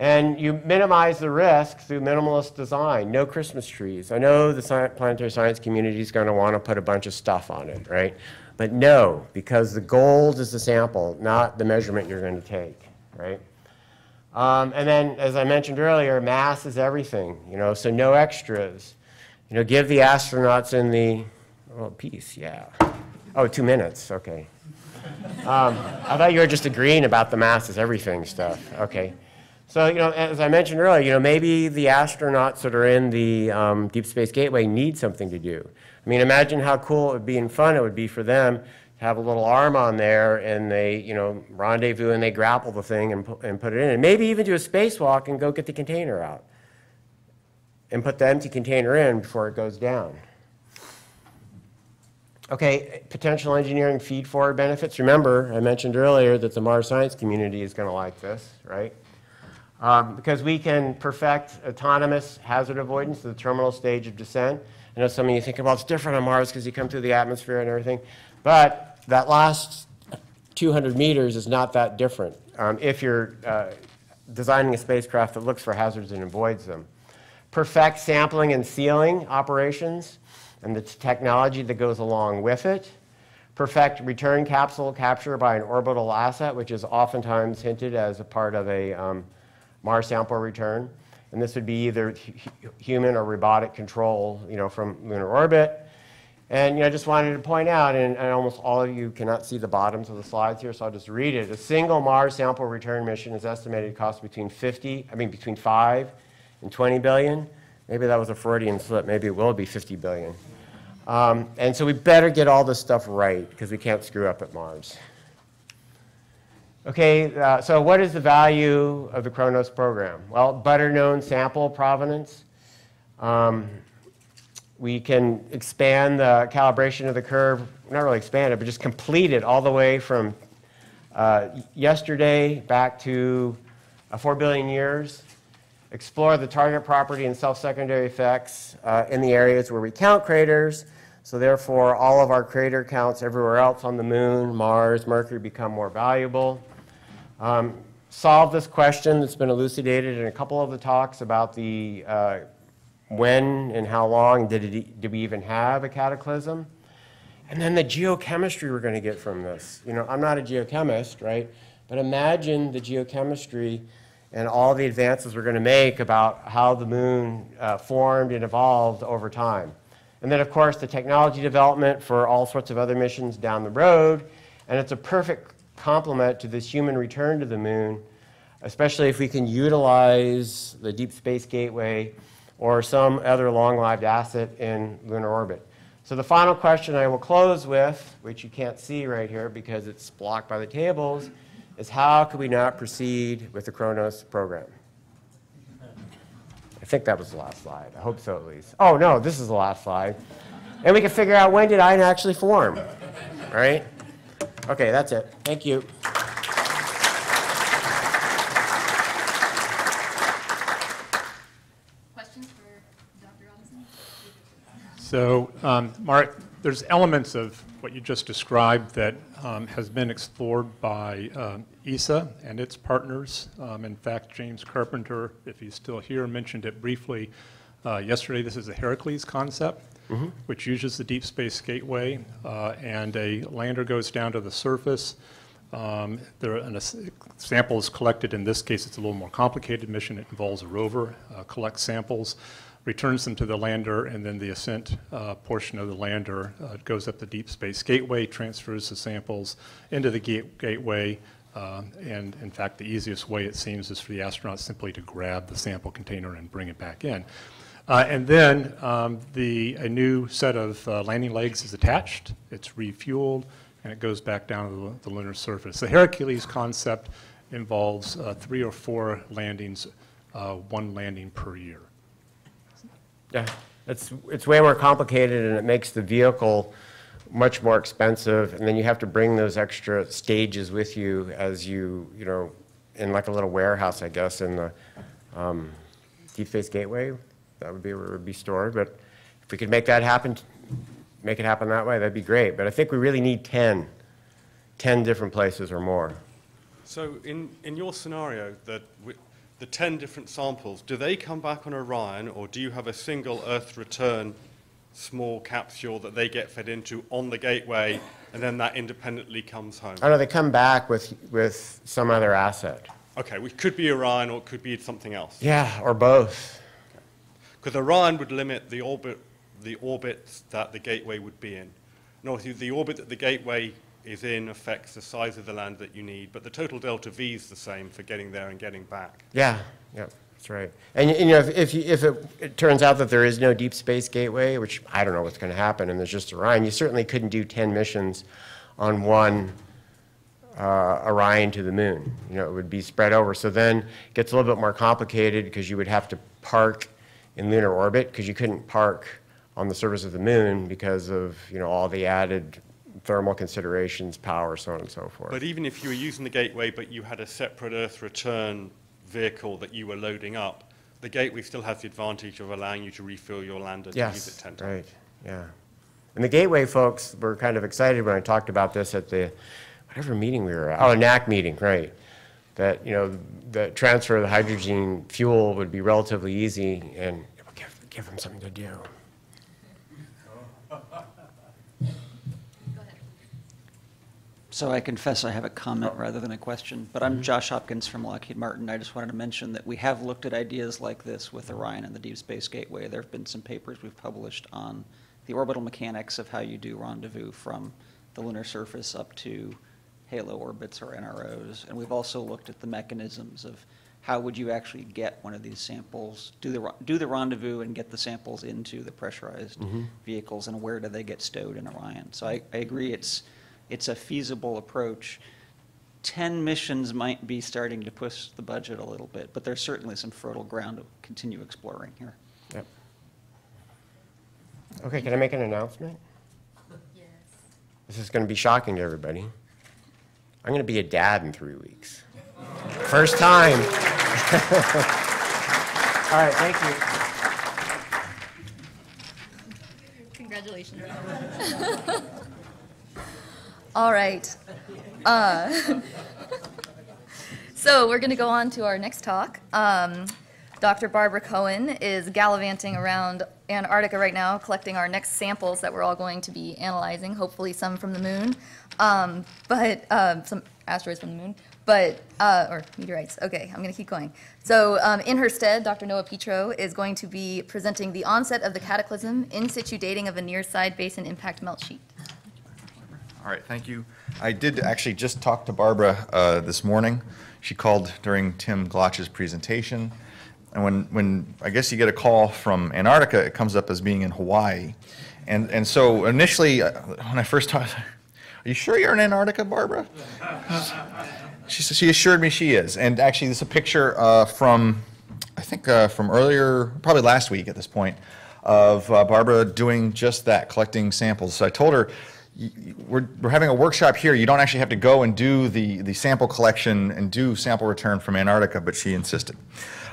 And you minimize the risk through minimalist design. No Christmas trees. I know the sci- planetary science community is going to want to put a bunch of stuff on it, right? But no, because the gold is the sample, not the measurement you're going to take, right? Um, and then, as I mentioned earlier, mass is everything, you know, so no extras. You know, give the astronauts in the, oh, piece, yeah. Oh, two minutes, okay. Um, I thought you were just agreeing about the mass is everything stuff, okay. So, you know, as I mentioned earlier, you know, maybe the astronauts that are in the um, Deep Space Gateway need something to do. I mean, imagine how cool it would be and fun it would be for them to have a little arm on there and they, you know, rendezvous and they grapple the thing and, pu- and put it in. And maybe even do a spacewalk and go get the container out and put the empty container in before it goes down. Okay, potential engineering feed forward benefits. Remember, I mentioned earlier that the Mars science community is going to like this, right? Um, because we can perfect autonomous hazard avoidance at the terminal stage of descent. I know some of you think, well, it's different on Mars because you come through the atmosphere and everything. But that last 200 meters is not that different um, if you're uh, designing a spacecraft that looks for hazards and avoids them. Perfect sampling and sealing operations and the technology that goes along with it. Perfect return capsule capture by an orbital asset, which is oftentimes hinted as a part of a um, Mars sample return. And this would be either hu- human or robotic control, you know, from lunar orbit. And you know, I just wanted to point out, and, and almost all of you cannot see the bottoms of the slides here, so I'll just read it. A single Mars sample return mission is estimated to cost between 50, I mean, between 5 and 20 billion. Maybe that was a Freudian slip. Maybe it will be 50 billion. Um, and so we better get all this stuff right because we can't screw up at Mars. Okay, uh, so what is the value of the Chronos program? Well, better known sample provenance. Um, we can expand the calibration of the curve, not really expand it, but just complete it all the way from uh, yesterday back to uh, 4 billion years. Explore the target property and self-secondary effects uh, in the areas where we count craters. So therefore, all of our crater counts everywhere else on the moon, Mars, Mercury become more valuable. Um, solve this question that's been elucidated in a couple of the talks about the uh, when and how long did, it, did we even have a cataclysm? And then the geochemistry we're going to get from this. You know, I'm not a geochemist, right? But imagine the geochemistry and all the advances we're going to make about how the moon uh, formed and evolved over time. And then, of course, the technology development for all sorts of other missions down the road. And it's a perfect complement to this human return to the moon, especially if we can utilize the Deep Space Gateway or some other long-lived asset in lunar orbit. So the final question I will close with, which you can't see right here because it's blocked by the tables, is how could we not proceed with the Chronos program? I think that was the last slide. I hope so at least. Oh, no, this is the last slide. And we can figure out when did I actually form, right? Okay, that's it. Thank you. Questions for Dr. Robinson? So, um, Mark, there's elements of what you just described that um, has been explored by um, ESA and its partners. Um, In fact, James Carpenter, if he's still here, mentioned it briefly uh, yesterday. This is the Heracles concept, which uses the Deep Space Gateway, uh, and a lander goes down to the surface. Um, There, and a sample is collected, in this case, it's a little more complicated mission. It involves a rover, uh, collects samples, returns them to the lander, and then the ascent uh, portion of the lander uh, goes up the Deep Space Gateway, transfers the samples into the gate- gateway, um, and in fact, the easiest way, it seems, is for the astronauts simply to grab the sample container and bring it back in. Uh, And then um, the, a new set of uh, landing legs is attached, it's refueled, and it goes back down to the- the lunar surface. The Hercules concept involves uh, three or four landings, uh, one landing per year. Yeah, it's, it's way more complicated and it makes the vehicle much more expensive. And then you have to bring those extra stages with you as you, you know, in like a little warehouse, I guess, in the um, Deep Space Gateway. That would be where it would be stored. But if we could make that happen, make it happen that way, that'd be great. But I think we really need 10, 10 different places or more. So in, in your scenario, that the 10 different samples, do they come back on Orion, or do you have a single Earth return small capsule that they get fed into on the gateway, and then that independently comes home? Oh, I know they come back with, with some other asset. Okay, which could be Orion, or it could be something else. Yeah, or both. Because Orion would limit the orbit, the orbits that the gateway would be in. Obviously, the orbit that the gateway is in affects the size of the land that you need, but the total delta V is the same for getting there and getting back. Yeah, yeah, that's right. And, you know, if, if, you- if it, it turns out that there is no deep space gateway, which I don't know what's going to happen, and there's just Orion, you certainly couldn't do 10 missions on one uh, Orion to the moon. You know, it would be spread over. So then it gets a little bit more complicated because you would have to park in lunar orbit because you couldn't park on the surface of the moon because of, you know, all the added thermal considerations, power, so on and so forth. But even if you were using the gateway, but you had a separate Earth return vehicle that you were loading up, the gateway still has the advantage of allowing you to refill your lander to use it 10 times. right, yeah. And the Gateway folks were kind of excited when I talked about this at the, whatever meeting we were at, oh, a NAC meeting, right. That, you know, the transfer of the hydrogen fuel would be relatively easy and it would give, give them something to do. So I confess I have a comment oh. rather than a question, but I'm mm-hmm. Josh Hopkins from Lockheed Martin. I just wanted to mention that we have looked at ideas like this with Orion and the Deep Space Gateway. There have been some papers we've published on the orbital mechanics of how you do rendezvous from the lunar surface up to halo orbits or NROs. And we've also looked at the mechanisms of how would you actually get one of these samples, do the, do the rendezvous and get the samples into the pressurized mm-hmm. vehicles, and where do they get stowed in Orion? So I, I agree, it's, it's a feasible approach. 10 missions might be starting to push the budget a little bit, but there's certainly some fertile ground to continue exploring here. Yep. Okay, can I make an announcement? Yes. This is going to be shocking to everybody. I'm going to be a dad in three weeks. First time. All right, thank you. All right. Uh, So we're going to go on to our next talk. Um, Dr. Barbara Cohen is gallivanting around Antarctica right now, collecting our next samples that we're all going to be analyzing, hopefully some from the moon, um, but um, some asteroids from the moon, but uh, or meteorites. Okay, I'm going to keep going. So um, in her stead, Dr. Noah Petro is going to be presenting the onset of the cataclysm, in situ dating of a near side basin impact melt sheet. All right, thank you. I did actually just talk to Barbara uh, this morning. She called during Tim Glotch's presentation. And when, when, I guess you get a call from Antarctica, it comes up as being in Hawaii. And, and so initially, uh, when I first talked, are you sure you're in Antarctica, Barbara? She, she assured me she is. And actually, this is a picture uh, from, I think, uh, from earlier, probably last week at this point, of uh, Barbara doing just that, collecting samples. So I told her, "Y- y- we're, we're having a workshop here. You don't actually have to go and do the, the sample collection and do sample return from Antarctica, but she insisted.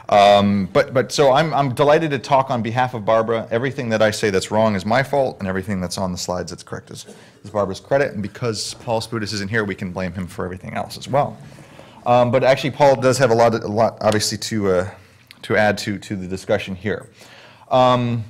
Um, but, but so I'm, I'm delighted to talk on behalf of Barbara. Everything that I say that's wrong is my fault, and everything that's on the slides that's correct is, is Barbara's credit. And because Paul Spudis isn't here, we can blame him for everything else as well. Um, but actually, Paul does have a lot, a lot obviously, to, uh, to add to, to the discussion here. Um,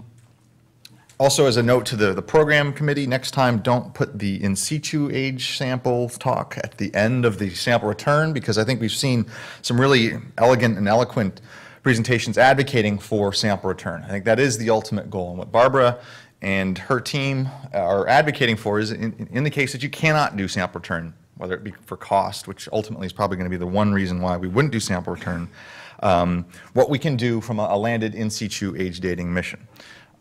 also, as a note to the, the program committee, next time, don't put the in situ age sample talk at the end of the sample return, because I think we've seen some really elegant and eloquent presentations advocating for sample return. I think that is the ultimate goal. And what Barbara and her team are advocating for is in, in the case that you cannot do sample return, whether it be for cost, which ultimately is probably going to be the one reason why we wouldn't do sample return, um, what we can do from a, a landed in situ age dating mission.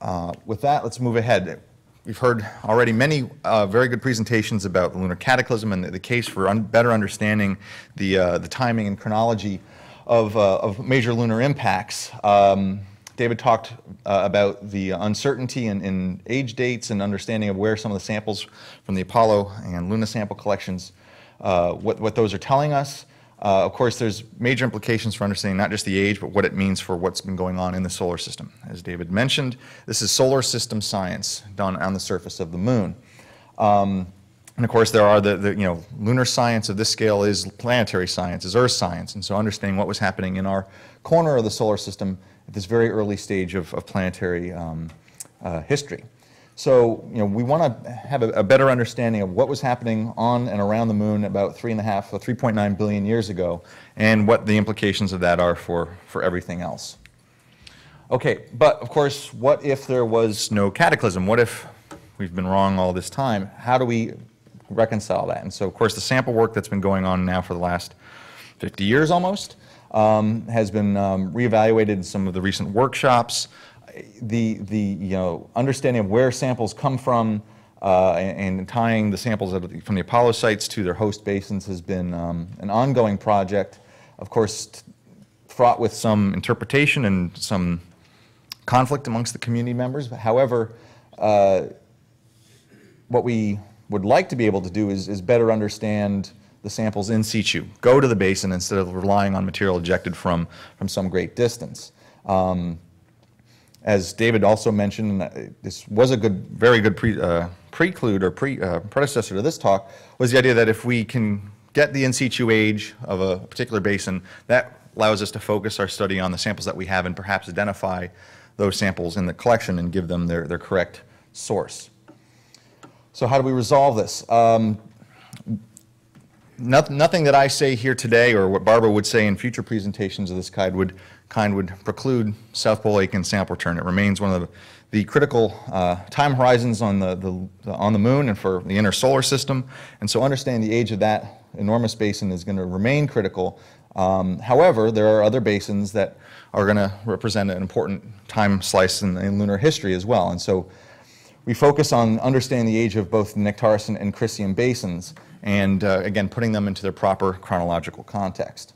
Uh, With that, let's move ahead. We've heard already many uh, very good presentations about the lunar cataclysm and the- the case for un- better understanding the, uh, the timing and chronology of, uh, of major lunar impacts. Um, David talked uh, about the uncertainty in, in age dates and understanding of where some of the samples from the Apollo and Luna sample collections, what, what those are telling us. Uh, Of course, there's major implications for understanding not just the age, but what it means for what's been going on in the solar system. As David mentioned, this is solar system science done on the surface of the moon. Um, And of course, there are the, the, you know, lunar science of this scale is planetary science, is Earth science. And so understanding what was happening in our corner of the solar system at this very early stage of, of planetary um, uh, history. So, you know, we want to have a, a better understanding of what was happening on and around the moon about three and a half, or 3.9 billion years ago, and what the implications of that are for, for everything else. Okay, but of course, what if there was no cataclysm? What if we've been wrong all this time? How do we reconcile that? And so, of course, the sample work that's been going on now for the last 50 years almost um, has been um, reevaluated in some of the recent workshops. The, the you know, understanding of where samples come from uh, and, and tying the samples from the Apollo sites to their host basins has been um, an ongoing project. Of course, fraught with some interpretation and some conflict amongst the community members. However, uh, what we would like to be able to do is, is better understand the samples in situ, go to the basin instead of relying on material ejected from, from some great distance. Um, as David also mentioned, uh, this was a good, very good pre, uh, preclude or pre, uh, predecessor to this talk, was the idea that if we can get the in situ age of a particular basin, that allows us to focus our study on the samples that we have and perhaps identify those samples in the collection and give them their, their correct source. So how do we resolve this? Um, noth- nothing that I say here today or what Barbara would say in future presentations of this kind would, kind would preclude South Pole Aitken sample return. It remains one of the, the critical uh, time horizons on the, the, on the moon and for the inner solar system. And so understanding the age of that enormous basin is going to remain critical. Um, however, there are other basins that are going to represent an important time slice in, in lunar history as well. And so we focus on understanding the age of both the Nectaris and, Crisium basins, and uh, again, putting them into their proper chronological context.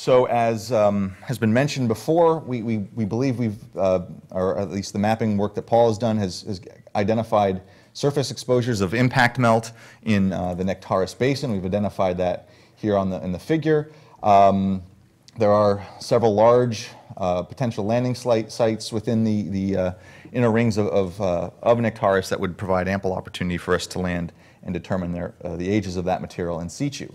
So as um, has been mentioned before, we, we, we believe we've, uh, or at least the mapping work that Paul has done has, has identified surface exposures of impact melt in uh, the Nectaris Basin. We've identified that here on the, in the figure. Um, there are several large uh, potential landing site sites within the, the uh, inner rings of, of, uh, of Nectaris that would provide ample opportunity for us to land and determine their, uh, the ages of that material in situ.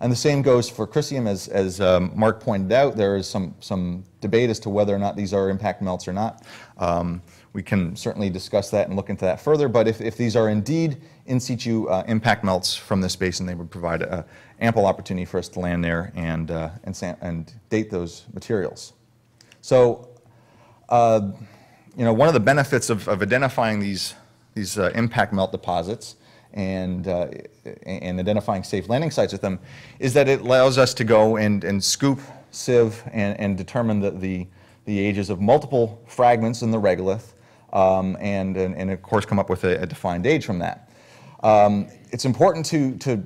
And the same goes for Crisium, as, as um, Mark pointed out, there is some, some debate as to whether or not these are impact melts or not. Um, we can certainly discuss that and look into that further, but if, if these are indeed in situ uh, impact melts from this basin, they would provide uh, ample opportunity for us to land there and, uh, and, and date those materials. So, uh, you know, one of the benefits of, of identifying these, these uh, impact melt deposits and, uh, and identifying safe landing sites with them is that it allows us to go and, and scoop, sieve, and, and determine the, the, the ages of multiple fragments in the regolith, um, and, and, and of course come up with a, a defined age from that. Um, it's important to, to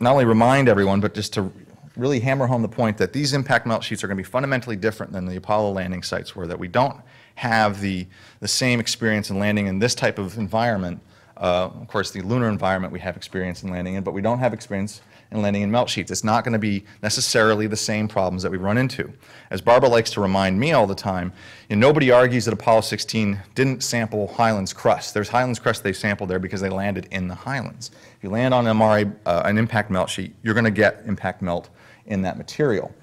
not only remind everyone, but just to really hammer home the point that these impact melt sheets are going to be fundamentally different than the Apollo landing sites were, that we don't have the, the same experience in landing in this type of environment. Uh, of course, the lunar environment we have experience in landing in, but we don't have experience in landing in melt sheets. It's not going to be necessarily the same problems that we run into. As Barbara likes to remind me all the time, you know, nobody argues that Apollo 16 didn't sample Highlands crust. There's Highlands crust they sampled there because they landed in the Highlands. If you land on MRA, uh, an impact melt sheet, you're going to get impact melt in that material.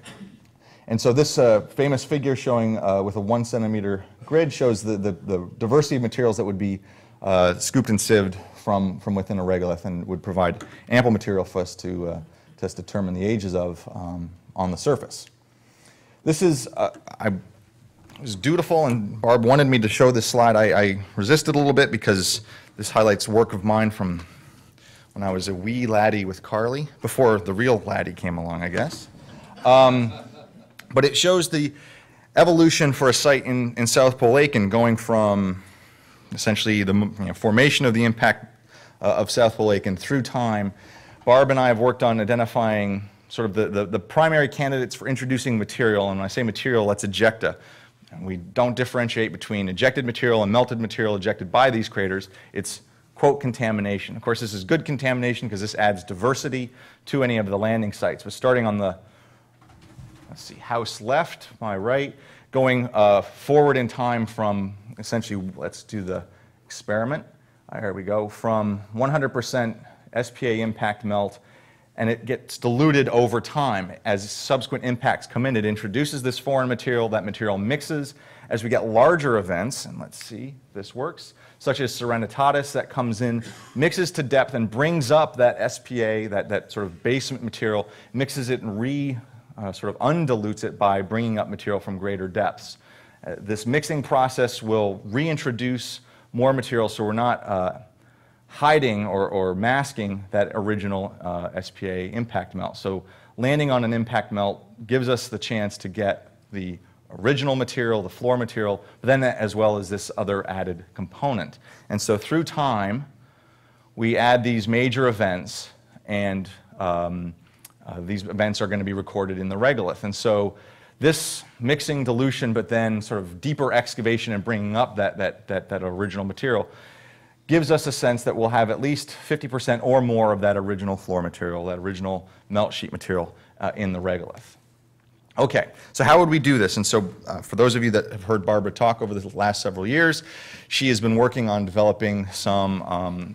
And so this uh, famous figure showing uh, with a one centimeter grid shows the, the, the diversity of materials that would be uh, scooped and sieved from, from within a regolith and would provide ample material for us to, uh, to determine the ages of um, on the surface. This is, uh, I was dutiful and Barb wanted me to show this slide. I, I resisted a little bit because this highlights work of mine from when I was a wee laddie with Carly, before the real laddie came along, I guess. Um, but it shows the evolution for a site in, in South Pole going from essentially the you know, formation of the impact uh, of South Pole Aitken through time. Barb and I have worked on identifying sort of the, the, the primary candidates for introducing material, and when I say material, that's ejecta. And we don't differentiate between ejected material and melted material ejected by these craters. It's quote contamination. Of course, this is good contamination because this adds diversity to any of the landing sites. But starting on the, let's see, house left, my right, going uh, forward in time from essentially, let's do the experiment. Uh, here we go, from 100% SPA impact melt, and it gets diluted over time. As subsequent impacts come in, it introduces this foreign material, that material mixes. As we get larger events, and let's see this works, such as Serenitatis that comes in, mixes to depth and brings up that SPA, that, that sort of basement material, mixes it and re, uh, sort of undilutes it by bringing up material from greater depths. Uh, this mixing process will reintroduce more material so we're not uh, hiding or, or, masking that original uh, SPA impact melt. So landing on an impact melt gives us the chance to get the original material, the floor material, but then as well as this other added component. And so through time, we add these major events, and um, uh, these events are going to be recorded in the regolith. And so this mixing dilution, but then sort of deeper excavation and bringing up that, that, that, that original material gives us a sense that we'll have at least 50% or more of that original floor material, that original melt sheet material uh, in the regolith. Okay, so how would we do this? And so, uh, for those of you that have heard Barbara talk over the last several years, she has been working on developing some um,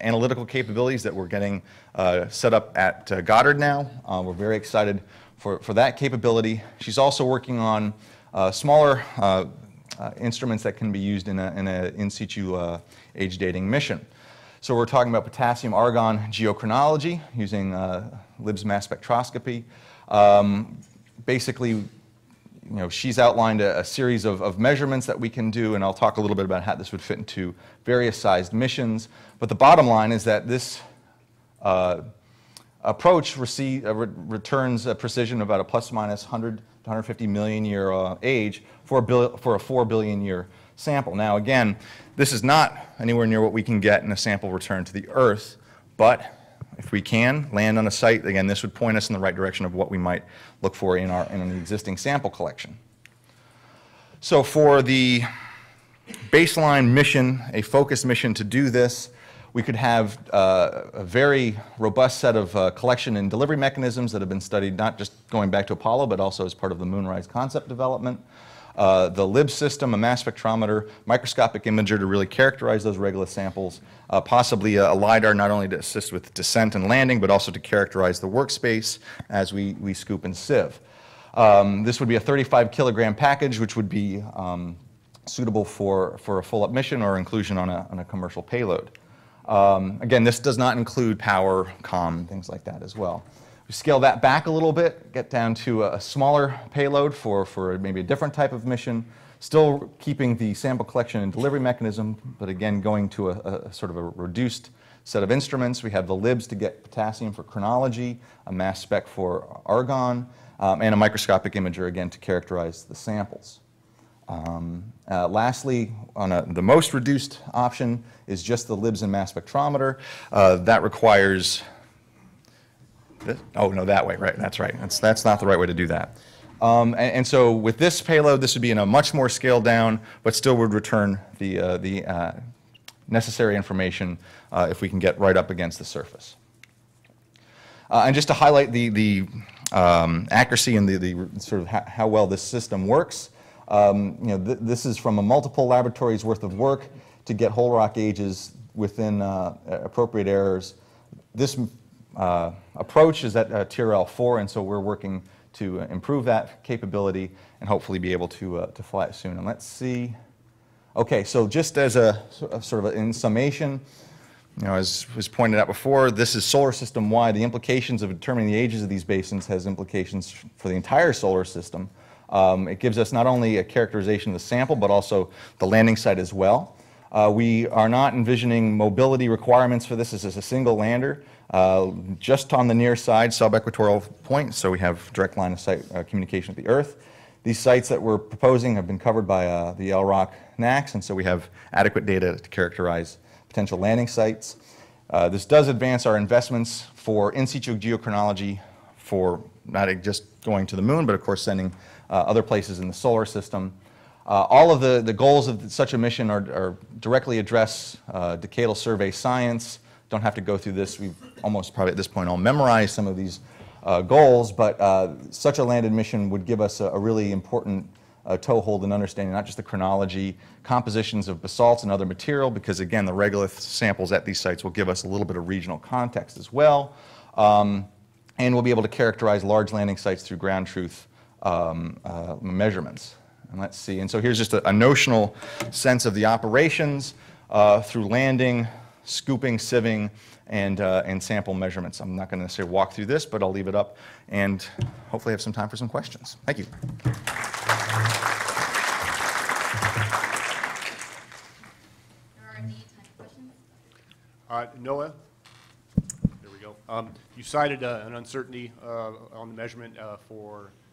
analytical capabilities that we're getting uh, set up at uh, Goddard now. Uh, we're very excited for, for that capability. She's also working on uh, smaller uh, uh, instruments that can be used in an in, a in situ uh, age dating mission. So we're talking about potassium argon geochronology using uh, LIBS mass spectroscopy. Um, basically, you know, she's outlined a, a series of, of, measurements that we can do, and I'll talk a little bit about how this would fit into various sized missions. But the bottom line is that this uh, approach receive, uh, re returns a precision about a plus minus 100 to 150 million year uh, age for a, for a 4 billion year sample. Now, again, this is not anywhere near what we can get in a sample return to the Earth, but if we can land on a site, again, this would point us in the right direction of what we might look for in, our, in an existing sample collection. So for the baseline mission, a focused mission to do this, we could have uh, a very robust set of uh, collection and delivery mechanisms that have been studied not just going back to Apollo, but also as part of the Moonrise concept development. Uh, the LIBS system, a mass spectrometer, microscopic imager to really characterize those regolith samples, uh, possibly a, a, LIDAR not only to assist with descent and landing, but also to characterize the workspace as we, we scoop and sieve. Um, this would be a 35 kilogram package, which would be um, suitable for, for a full up mission or inclusion on a, on a commercial payload. Um, again, this does not include power, com, things like that as well. We scale that back a little bit, get down to a smaller payload for, for maybe a different type of mission, still keeping the sample collection and delivery mechanism, but again going to a, a sort of a reduced set of instruments. We have the LIBS to get potassium for chronology, a mass spec for argon, um, and a microscopic imager again to characterize the samples. Um, uh, lastly, on a, the most reduced option is just the LIBS and mass spectrometer. Uh, that requires, this, oh no, that way, right, that's right. That's, that's not the right way to do that. Um, and, and, so with this payload, this would be in a much more scaled down, but still would return the, uh, the uh, necessary information uh, if we can get right up against the surface. Uh, and just to highlight the, the um, accuracy and the, the sort of how well this system works, um, you know, th this is from a multiple laboratories worth of work to get whole rock ages within uh, appropriate errors. This uh, approach is at uh, TRL 4, and so we're working to improve that capability and hopefully be able to, uh, to fly it soon. And let's see. Okay, so just as a, a sort of a, in summation, you know, as was pointed out before, this is solar system wide. The implications of determining the ages of these basins has implications for the entire solar system. Um, it gives us not only a characterization of the sample, but also the landing site as well. Uh, we are not envisioning mobility requirements for this This is a single lander, uh, just on the near side, subequatorial point, so we have direct line of sight uh, communication with the Earth. These sites that we're proposing have been covered by uh, the LROC NACS, and so we have adequate data to characterize potential landing sites. Uh, this does advance our investments for in situ geochronology for not just going to the moon, but of course sending other places in the solar system. Uh, all of the, the goals of such a mission are, are directly address uh, decadal survey science. Don't have to go through this. We've almost probably at this point all memorized some of these uh, goals, but uh, such a landed mission would give us a, a really important uh, toehold in understanding not just the chronology, compositions of basalts and other material, because again, the regolith samples at these sites will give us a little bit of regional context as well. Um, and we'll be able to characterize large landing sites through ground truth um, uh, measurements. And let's see, and so here's just a, a notional sense of the operations uh, through landing, scooping, sieving, and, uh, and sample measurements. I'm not going to necessarily walk through this, but I'll leave it up and hopefully have some time for some questions. Thank you. Uh, Noah, there we go. Um, you cited uh, an uncertainty uh, on the measurement uh,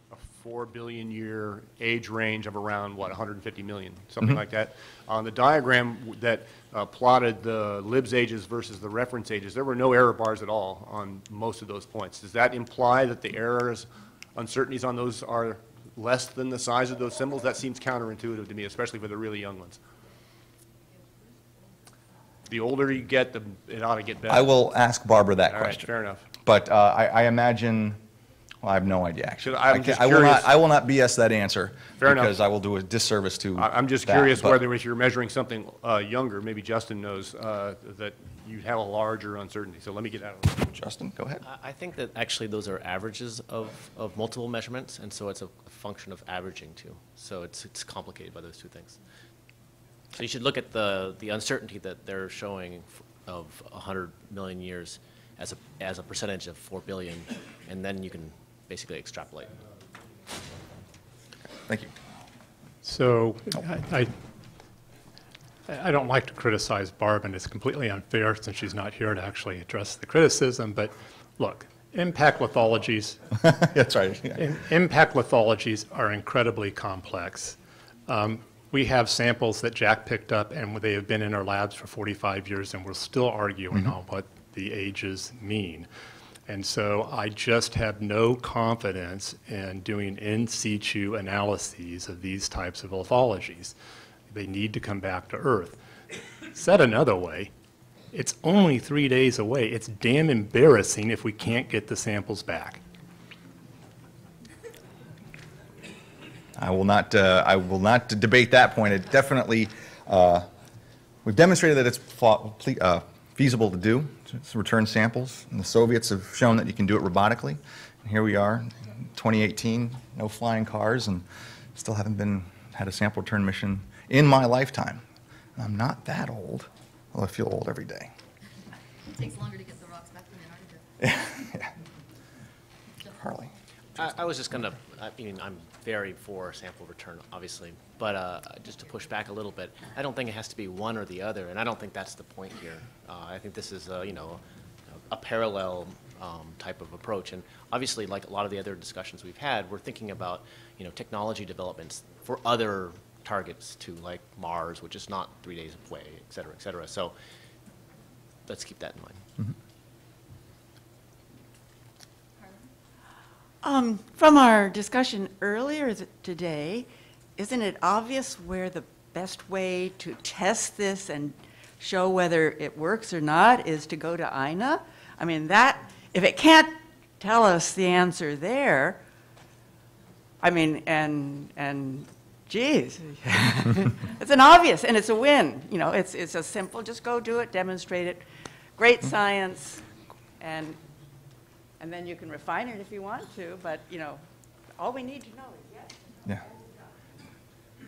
for four billion year age range of around, what, 150 million, something Mhm. like that. On the diagram that uh, plotted the LIBS ages versus the reference ages, there were no error bars at all on most of those points. Does that imply that the errors, uncertainties on those are less than the size of those symbols? That seems counterintuitive to me, especially for the really young ones. The older you get, the, it ought to get better. I will ask Barbara that All right, question. fair enough. But uh, I, I imagine, well, I have no idea, actually. Should- I'm I can't- just I will not, curious. I will not BS that answer. Fair enough. Because I will do a disservice to I- I'm just that, curious but- whether if you're measuring something uh, younger, maybe Justin knows, uh, that you have a larger uncertainty. So let me get out of it. Justin, go ahead. I- I think that actually those are averages of, of multiple measurements, and so it's a function of averaging too. So it's, it's complicated by those two things. So you should look at the, the uncertainty that they're showing f- of 100 million years as a, as a percentage of 4 billion, and then you can basically extrapolate. Thank you. So I, I- I don't like to criticize Barb, and it's completely unfair since she's not here to actually address the criticism, but look, impact lithologies, That's right. yeah. im- impact lithologies are incredibly complex. Um, We have samples that Jack picked up, and they have been in our labs for 45 years, and we're still arguing on what the ages mean. And so I just have no confidence in doing in situ analyses of these types of lithologies. They need to come back to Earth. Said another way, it's only three days away. It's damn embarrassing if we can't get the samples back. I will not, uh, I will not debate that point. It definitely, uh, we've demonstrated that it's uh, feasible to do, return samples. And the Soviets have shown that you can do it robotically. And here we are, 2018, no flying cars, and still haven't been, had a sample return mission in my lifetime. And I'm not that old, although I feel old every day. It takes longer to get the rocks back than Antarctica. Harley. I, I was just gonna, I mean, I'm very for sample return, obviously, but uh, just to push back a little bit, I don't think it has to be one or the other, and I don't think that's the point here. Uh, I think this is, uh, you know, a parallel um, type of approach, and obviously, like a lot of the other discussions we've had, we're thinking about, you know, technology developments for other targets to like Mars, which is not three days away, et cetera, et cetera. So let's keep that in mind. Um, From our discussion earlier today, isn't it obvious where the best way to test this and show whether it works or not is to go to Ina? I mean, that, if it can't tell us the answer there, I mean, and, and geez, it's an obvious, and it's a win, you know, it's, it's a simple, just go do it, demonstrate it. Great science, and and then you can refine it if you want to, but, you know, all we need to know is yes. Yeah.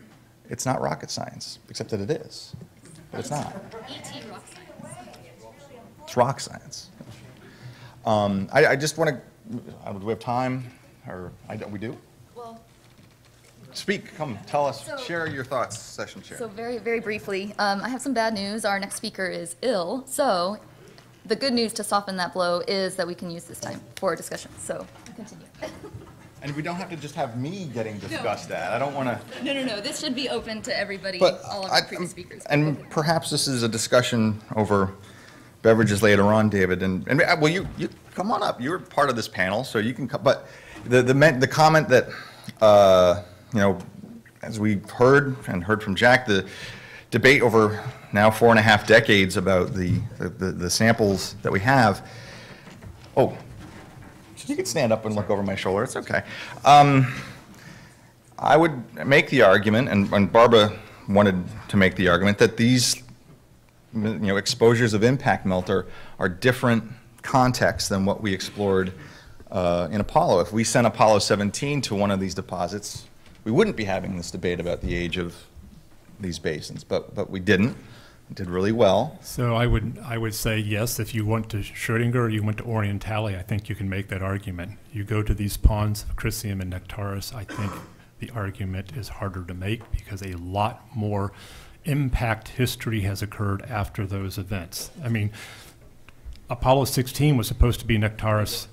It's not rocket science, except that it is. But it's not. ET rock science. It's rock science. Um, I, I just want to, do we have time? Or, I, don't- we do? Well, Speak, come, tell us, So- share your thoughts, session chair. So very, very briefly, um, I have some bad news. Our next speaker is ill. So the good news to soften that blow is that we can use this time for discussion. So continue. And we don't have to just have me getting discussed at. I don't want to. no, no, no. This should be open to everybody, But all of I- the previous speakers. And perhaps this is a discussion over beverages later on, David, and, and, uh, well, you, you, come on up, You're part of this panel, so you can, come. but the, the, the comment that, uh, you know, as we've heard and heard from Jack, the debate over now four and a half decades about the, the, the samples that we have, oh, you can stand up and look over my shoulder, it's okay. Um, I would make the argument, and and Barbara wanted to make the argument, that these, you know, exposures of impact melter are different contexts than what we explored uh, in Apollo. If we sent Apollo 17 to one of these deposits, we wouldn't be having this debate about the age of these basins, but, but we didn't. Did really well. So I would, I would say yes, if you went to Schrodinger or you went to Orientale, I think you can make that argument. You go to these ponds of Crisium and Nectaris, I think the argument is harder to make because a lot more impact history has occurred after those events. I mean, Apollo 16 was supposed to be Nectaris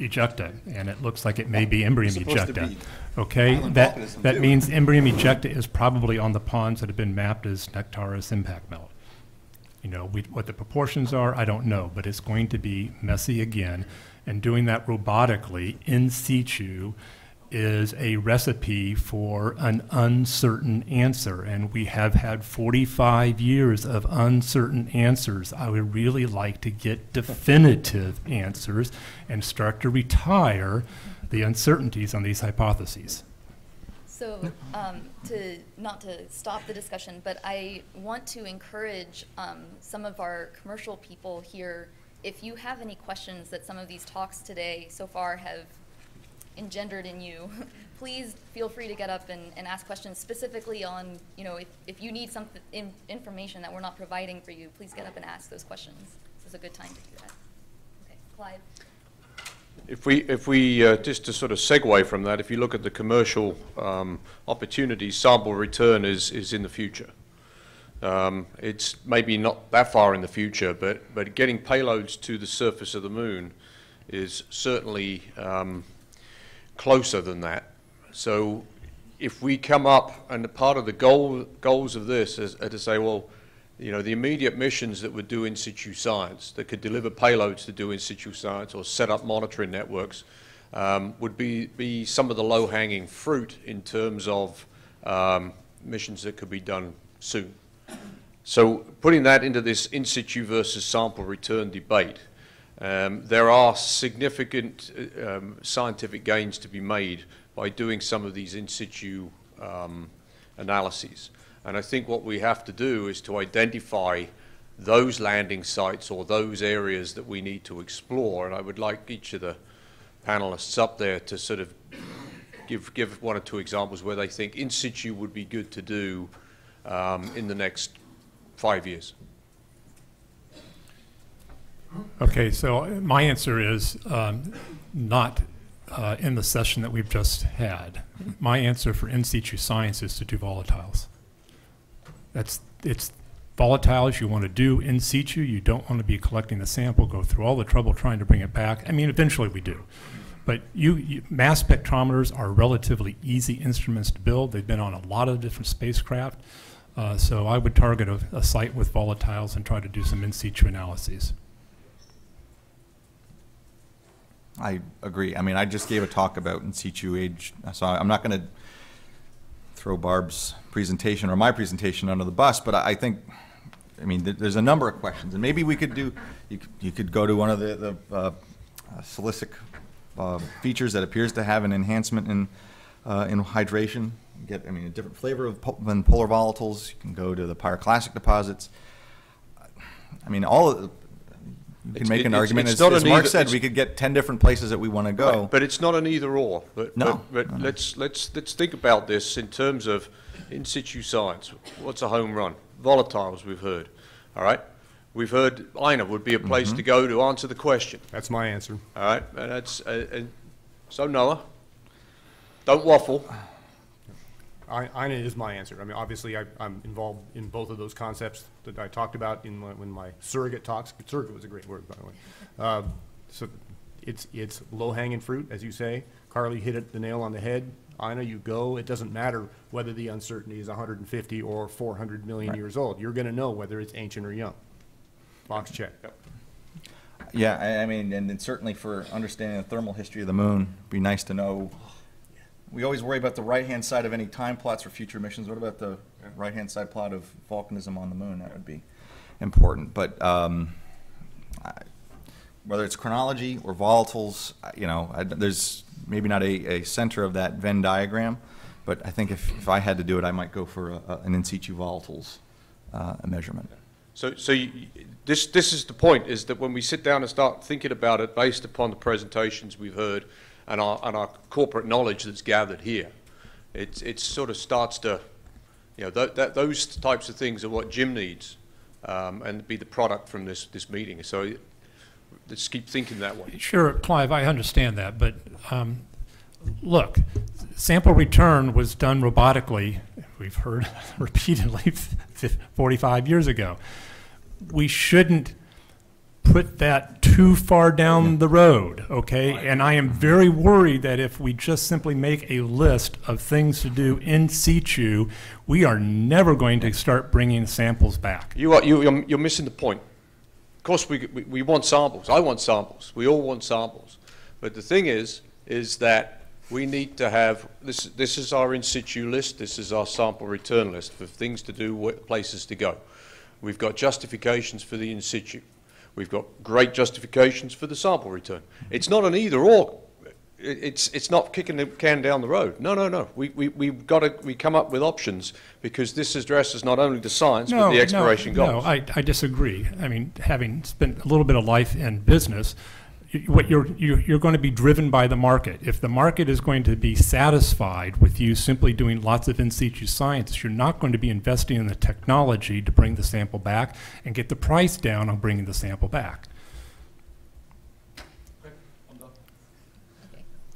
ejecta, and it looks like it may be Imbrium ejecta. Okay, that, that means Imbrium ejecta is probably on the ponds that have been mapped as Nectaris impact melt. You know, we, what the proportions are, I don't know, but it's going to be messy again. And doing that robotically in situ is a recipe for an uncertain answer, and we have had 45 years of uncertain answers. I would really like to get definitive answers and start to retire the uncertainties on these hypotheses. So, um, to, not to stop the discussion, but I want to encourage, um, some of our commercial people here, if you have any questions that some of these talks today so far have engendered in you, please feel free to get up and, and ask questions specifically on, you know, if, if you need some in, information that we're not providing for you, please get up and ask those questions. This is a good time to do that. Okay, Clive? If we, if we, uh, just to sort of segue from that, if you look at the commercial um, opportunities, sample return is, is in the future. Um, It's maybe not that far in the future, but, but getting payloads to the surface of the moon is certainly um, closer than that. So if we come up, and part of the goal, goals of this is to say, well, you know, the immediate missions that would do in situ science, that could deliver payloads to do in situ science or set up monitoring networks, um, would be, be some of the low-hanging fruit in terms of um, missions that could be done soon. So putting that into this in situ versus sample return debate, um, there are significant uh, um, scientific gains to be made by doing some of these in situ um, analyses. And I think what we have to do is to identify those landing sites or those areas that we need to explore. And I would like each of the panelists up there to sort of give, give one or two examples where they think in situ would be good to do um, in the next five years. Okay, so my answer is um, not uh, in the session that we've just had. My answer for in situ science is to do volatiles. That's, it's volatiles you want to do in situ. You don't want to be collecting the sample, go through all the trouble trying to bring it back. I mean, eventually we do. But you, you, mass spectrometers are relatively easy instruments to build. They've been on a lot of different spacecraft. Uh, so I would target a, a site with volatiles and try to do some in situ analyses. I agree. I mean, I just gave a talk about in situ age, so I'm not going to throw Barb's presentation or my presentation under the bus, but I think, I mean, th- there's a number of questions, and maybe we could do, you could, you could go to one of the, the uh, uh, silicic features that appears to have an enhancement in, uh, in hydration. Get, I mean, a different flavor of than polar volatiles. You can go to the pyroclastic deposits. I mean, all of, the- you can It's- make it- an it's- argument, it's as, as Mark either- said, we could get ten different places that we want to go. Right, But it's not an either or. But, No, but, but let's, let's, let's think about this in terms of in situ science. What's a home run? Volatiles, we've heard. All right? We've heard Ina would be a place Mm-hmm. to go to answer the question. That's my answer. All right? And that's, uh, and so Noah, don't waffle. I- Ina is my answer. I mean, obviously, I- I'm involved in both of those concepts that I talked about in my, when my surrogate talks. Surrogate was a great word, by the way. Uh, So it's, it's low-hanging fruit, as you say. Carly hit it, the nail on the head. Ina, you go. It doesn't matter whether the uncertainty is 150 or 400 million years old. You're going to know whether it's ancient or young. Box check. Yeah, I, I mean, and, and certainly for understanding the thermal history of the moon, it'd be nice to know. We always worry about the right-hand side of any time plots for future missions. What about the right-hand side plot of volcanism on the moon? That would be important. But um, I, whether it's chronology or volatiles, you know, I, there's maybe not a, a center of that Venn diagram, but I think if, if I had to do it, I might go for a, a, an in situ volatiles uh, measurement. So, so you, this, this is the point, is that when we sit down and start thinking about it based upon the presentations we've heard and our, and our corporate knowledge that's gathered here, it, it sort of starts to, you know, that, that, those types of things are what Jim needs um, and be the product from this, this meeting. So let's keep thinking that way. Sure, Clive, I understand that, but um, look, sample return was done robotically, we've heard repeatedly, 45 years ago. We shouldn't put that too far down the road, okay? And I am very worried that if we just simply make a list of things to do in situ, we are never going to start bringing samples back. You are, you, you're, you're missing the point. Of course, we, we, we want samples. I want samples. We all want samples. But the thing is, is that We need to have, this, this is our in situ list, this is our sample return list for things to do, places to go. We've got justifications for the in situ. We've got great justifications for the sample return. It's not an either or. It's, it's not kicking the can down the road. No, no, no. We, we, we've got to, we come up with options because this addresses not only the science, but the exploration no, goals. No, I, I disagree. I mean, having spent a little bit of life in business, what you're, you're, you're going to be driven by the market. If the market is going to be satisfied with you simply doing lots of in situ science, you're not going to be investing in the technology to bring the sample back and get the price down on bringing the sample back.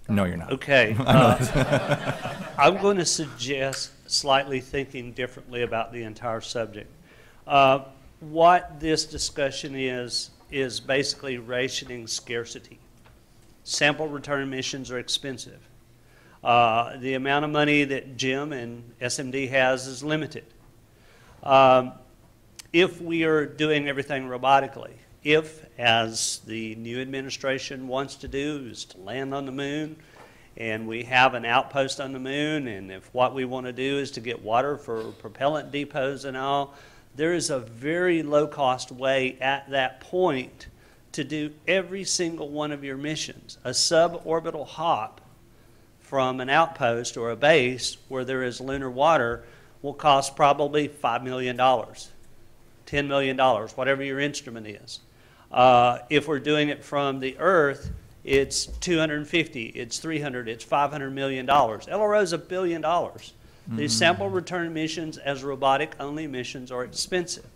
No, you're not. Okay. uh, I'm going to suggest slightly thinking differently about the entire subject. Uh, What this discussion is, is basically rationing scarcity. Sample return missions are expensive. Uh, The amount of money that Jim and SMD has is limited. Um, If we are doing everything robotically, if, as the new administration wants to do, is to land on the moon, and we have an outpost on the moon, and if what we want to do is to get water for propellant depots and all, there is a very low-cost way at that point to do every single one of your missions. A suborbital hop from an outpost or a base where there is lunar water will cost probably $5 million, $10 million, whatever your instrument is. Uh, if we're doing it from the Earth, it's 250, it's 300, it's 500 million dollars. LRO is a billion dollars. These sample return missions as robotic only missions are expensive,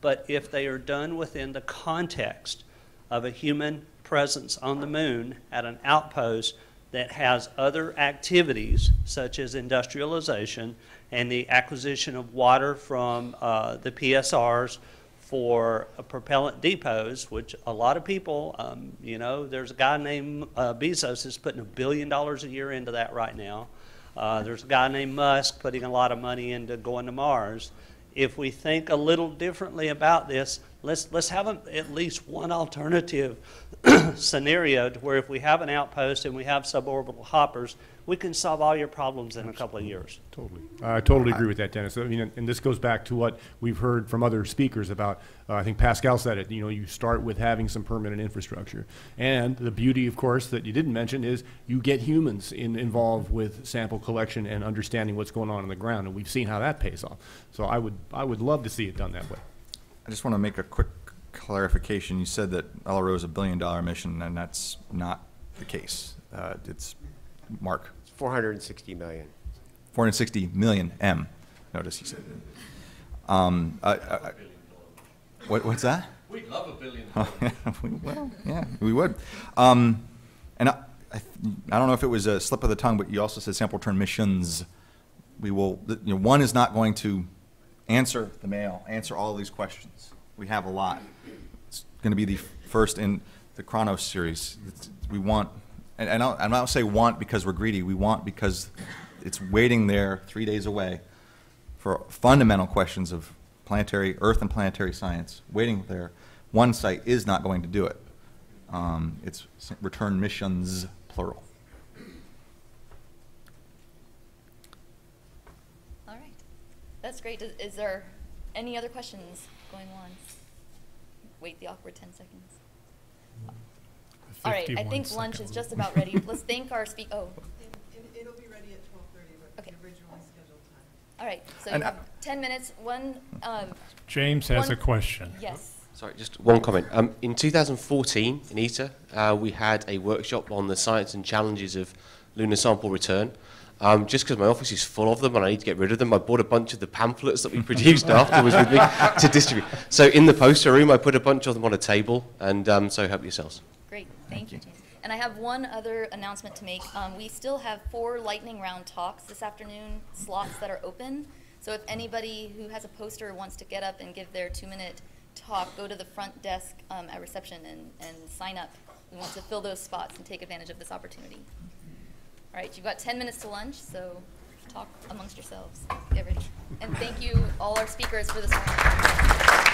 but if they are done within the context of a human presence on the moon at an outpost that has other activities such as industrialization and the acquisition of water from uh, the PSRs for uh, propellant depots, which a lot of people, um, you know, there's a guy named uh, Bezos is putting a billion dollars a year into that right now. Uh, there's a guy named Musk putting a lot of money into going to Mars. If we think a little differently about this, let's let's have a, at least one alternative scenario to where if we have an outpost and we have suborbital hoppers, we can solve all your problems in a couple of years. Totally. I totally agree with that, Dennis. I mean, and this goes back to what we've heard from other speakers about, uh, I think Pascal said it, you know, you start with having some permanent infrastructure. And the beauty, of course, that you didn't mention is you get humans in, involved with sample collection and understanding what's going on on the ground, and we've seen how that pays off. So I would, I would love to see it done that way. I just want to make a quick clarification. You said that LRO is a billion-dollar mission, and that's not the case. Uh, It's, Mark, It's 460 million. 460 million M, notice he said. Um, I- I- I- What, what's that? We'd love a billion. We- Well, yeah, we would. Um, And I, I I don't know if it was a slip of the tongue, but you also said sample return missions. We will, you know, one is not going to answer the mail, answer all these questions. We have a lot. It's going to be the first in the Chronos series. It's- We want, and and I'll- and I don't say want because we're greedy, we want because it's waiting there three days away for fundamental questions of planetary, Earth and planetary science, waiting there. One site is not going to do it. Um, It's return missions, plural. All right. That's great. Is, is there any other questions going on? Wait the awkward 10 seconds. All right, I think lunch second is just about ready. Let's thank our speak, oh, It'll be ready at twelve thirty, but Okay. the originally scheduled time. all right. So you And I- have 10 minutes, one, um, James has a question. yes. Sorry, just one comment. Um, in 2014, in ITER, uh, we had a workshop on the science and challenges of lunar sample return. Um, just because my office is full of them and I need to get rid of them, I bought a bunch of the pamphlets that we produced afterwards with me to distribute. So in the poster room, I put a bunch of them on a table, and um, so help yourselves. Great, thank you, James. And I have one other announcement to make. Um, we still have four lightning round talks this afternoon, slots that are open. So if anybody who has a poster wants to get up and give their two-minute talk, go to the front desk um, at reception and, and sign up. We want to fill those spots and take advantage of this opportunity. All right, you've got 10 minutes to lunch, so talk amongst yourselves. Get ready. And thank you, all our speakers, for this morning.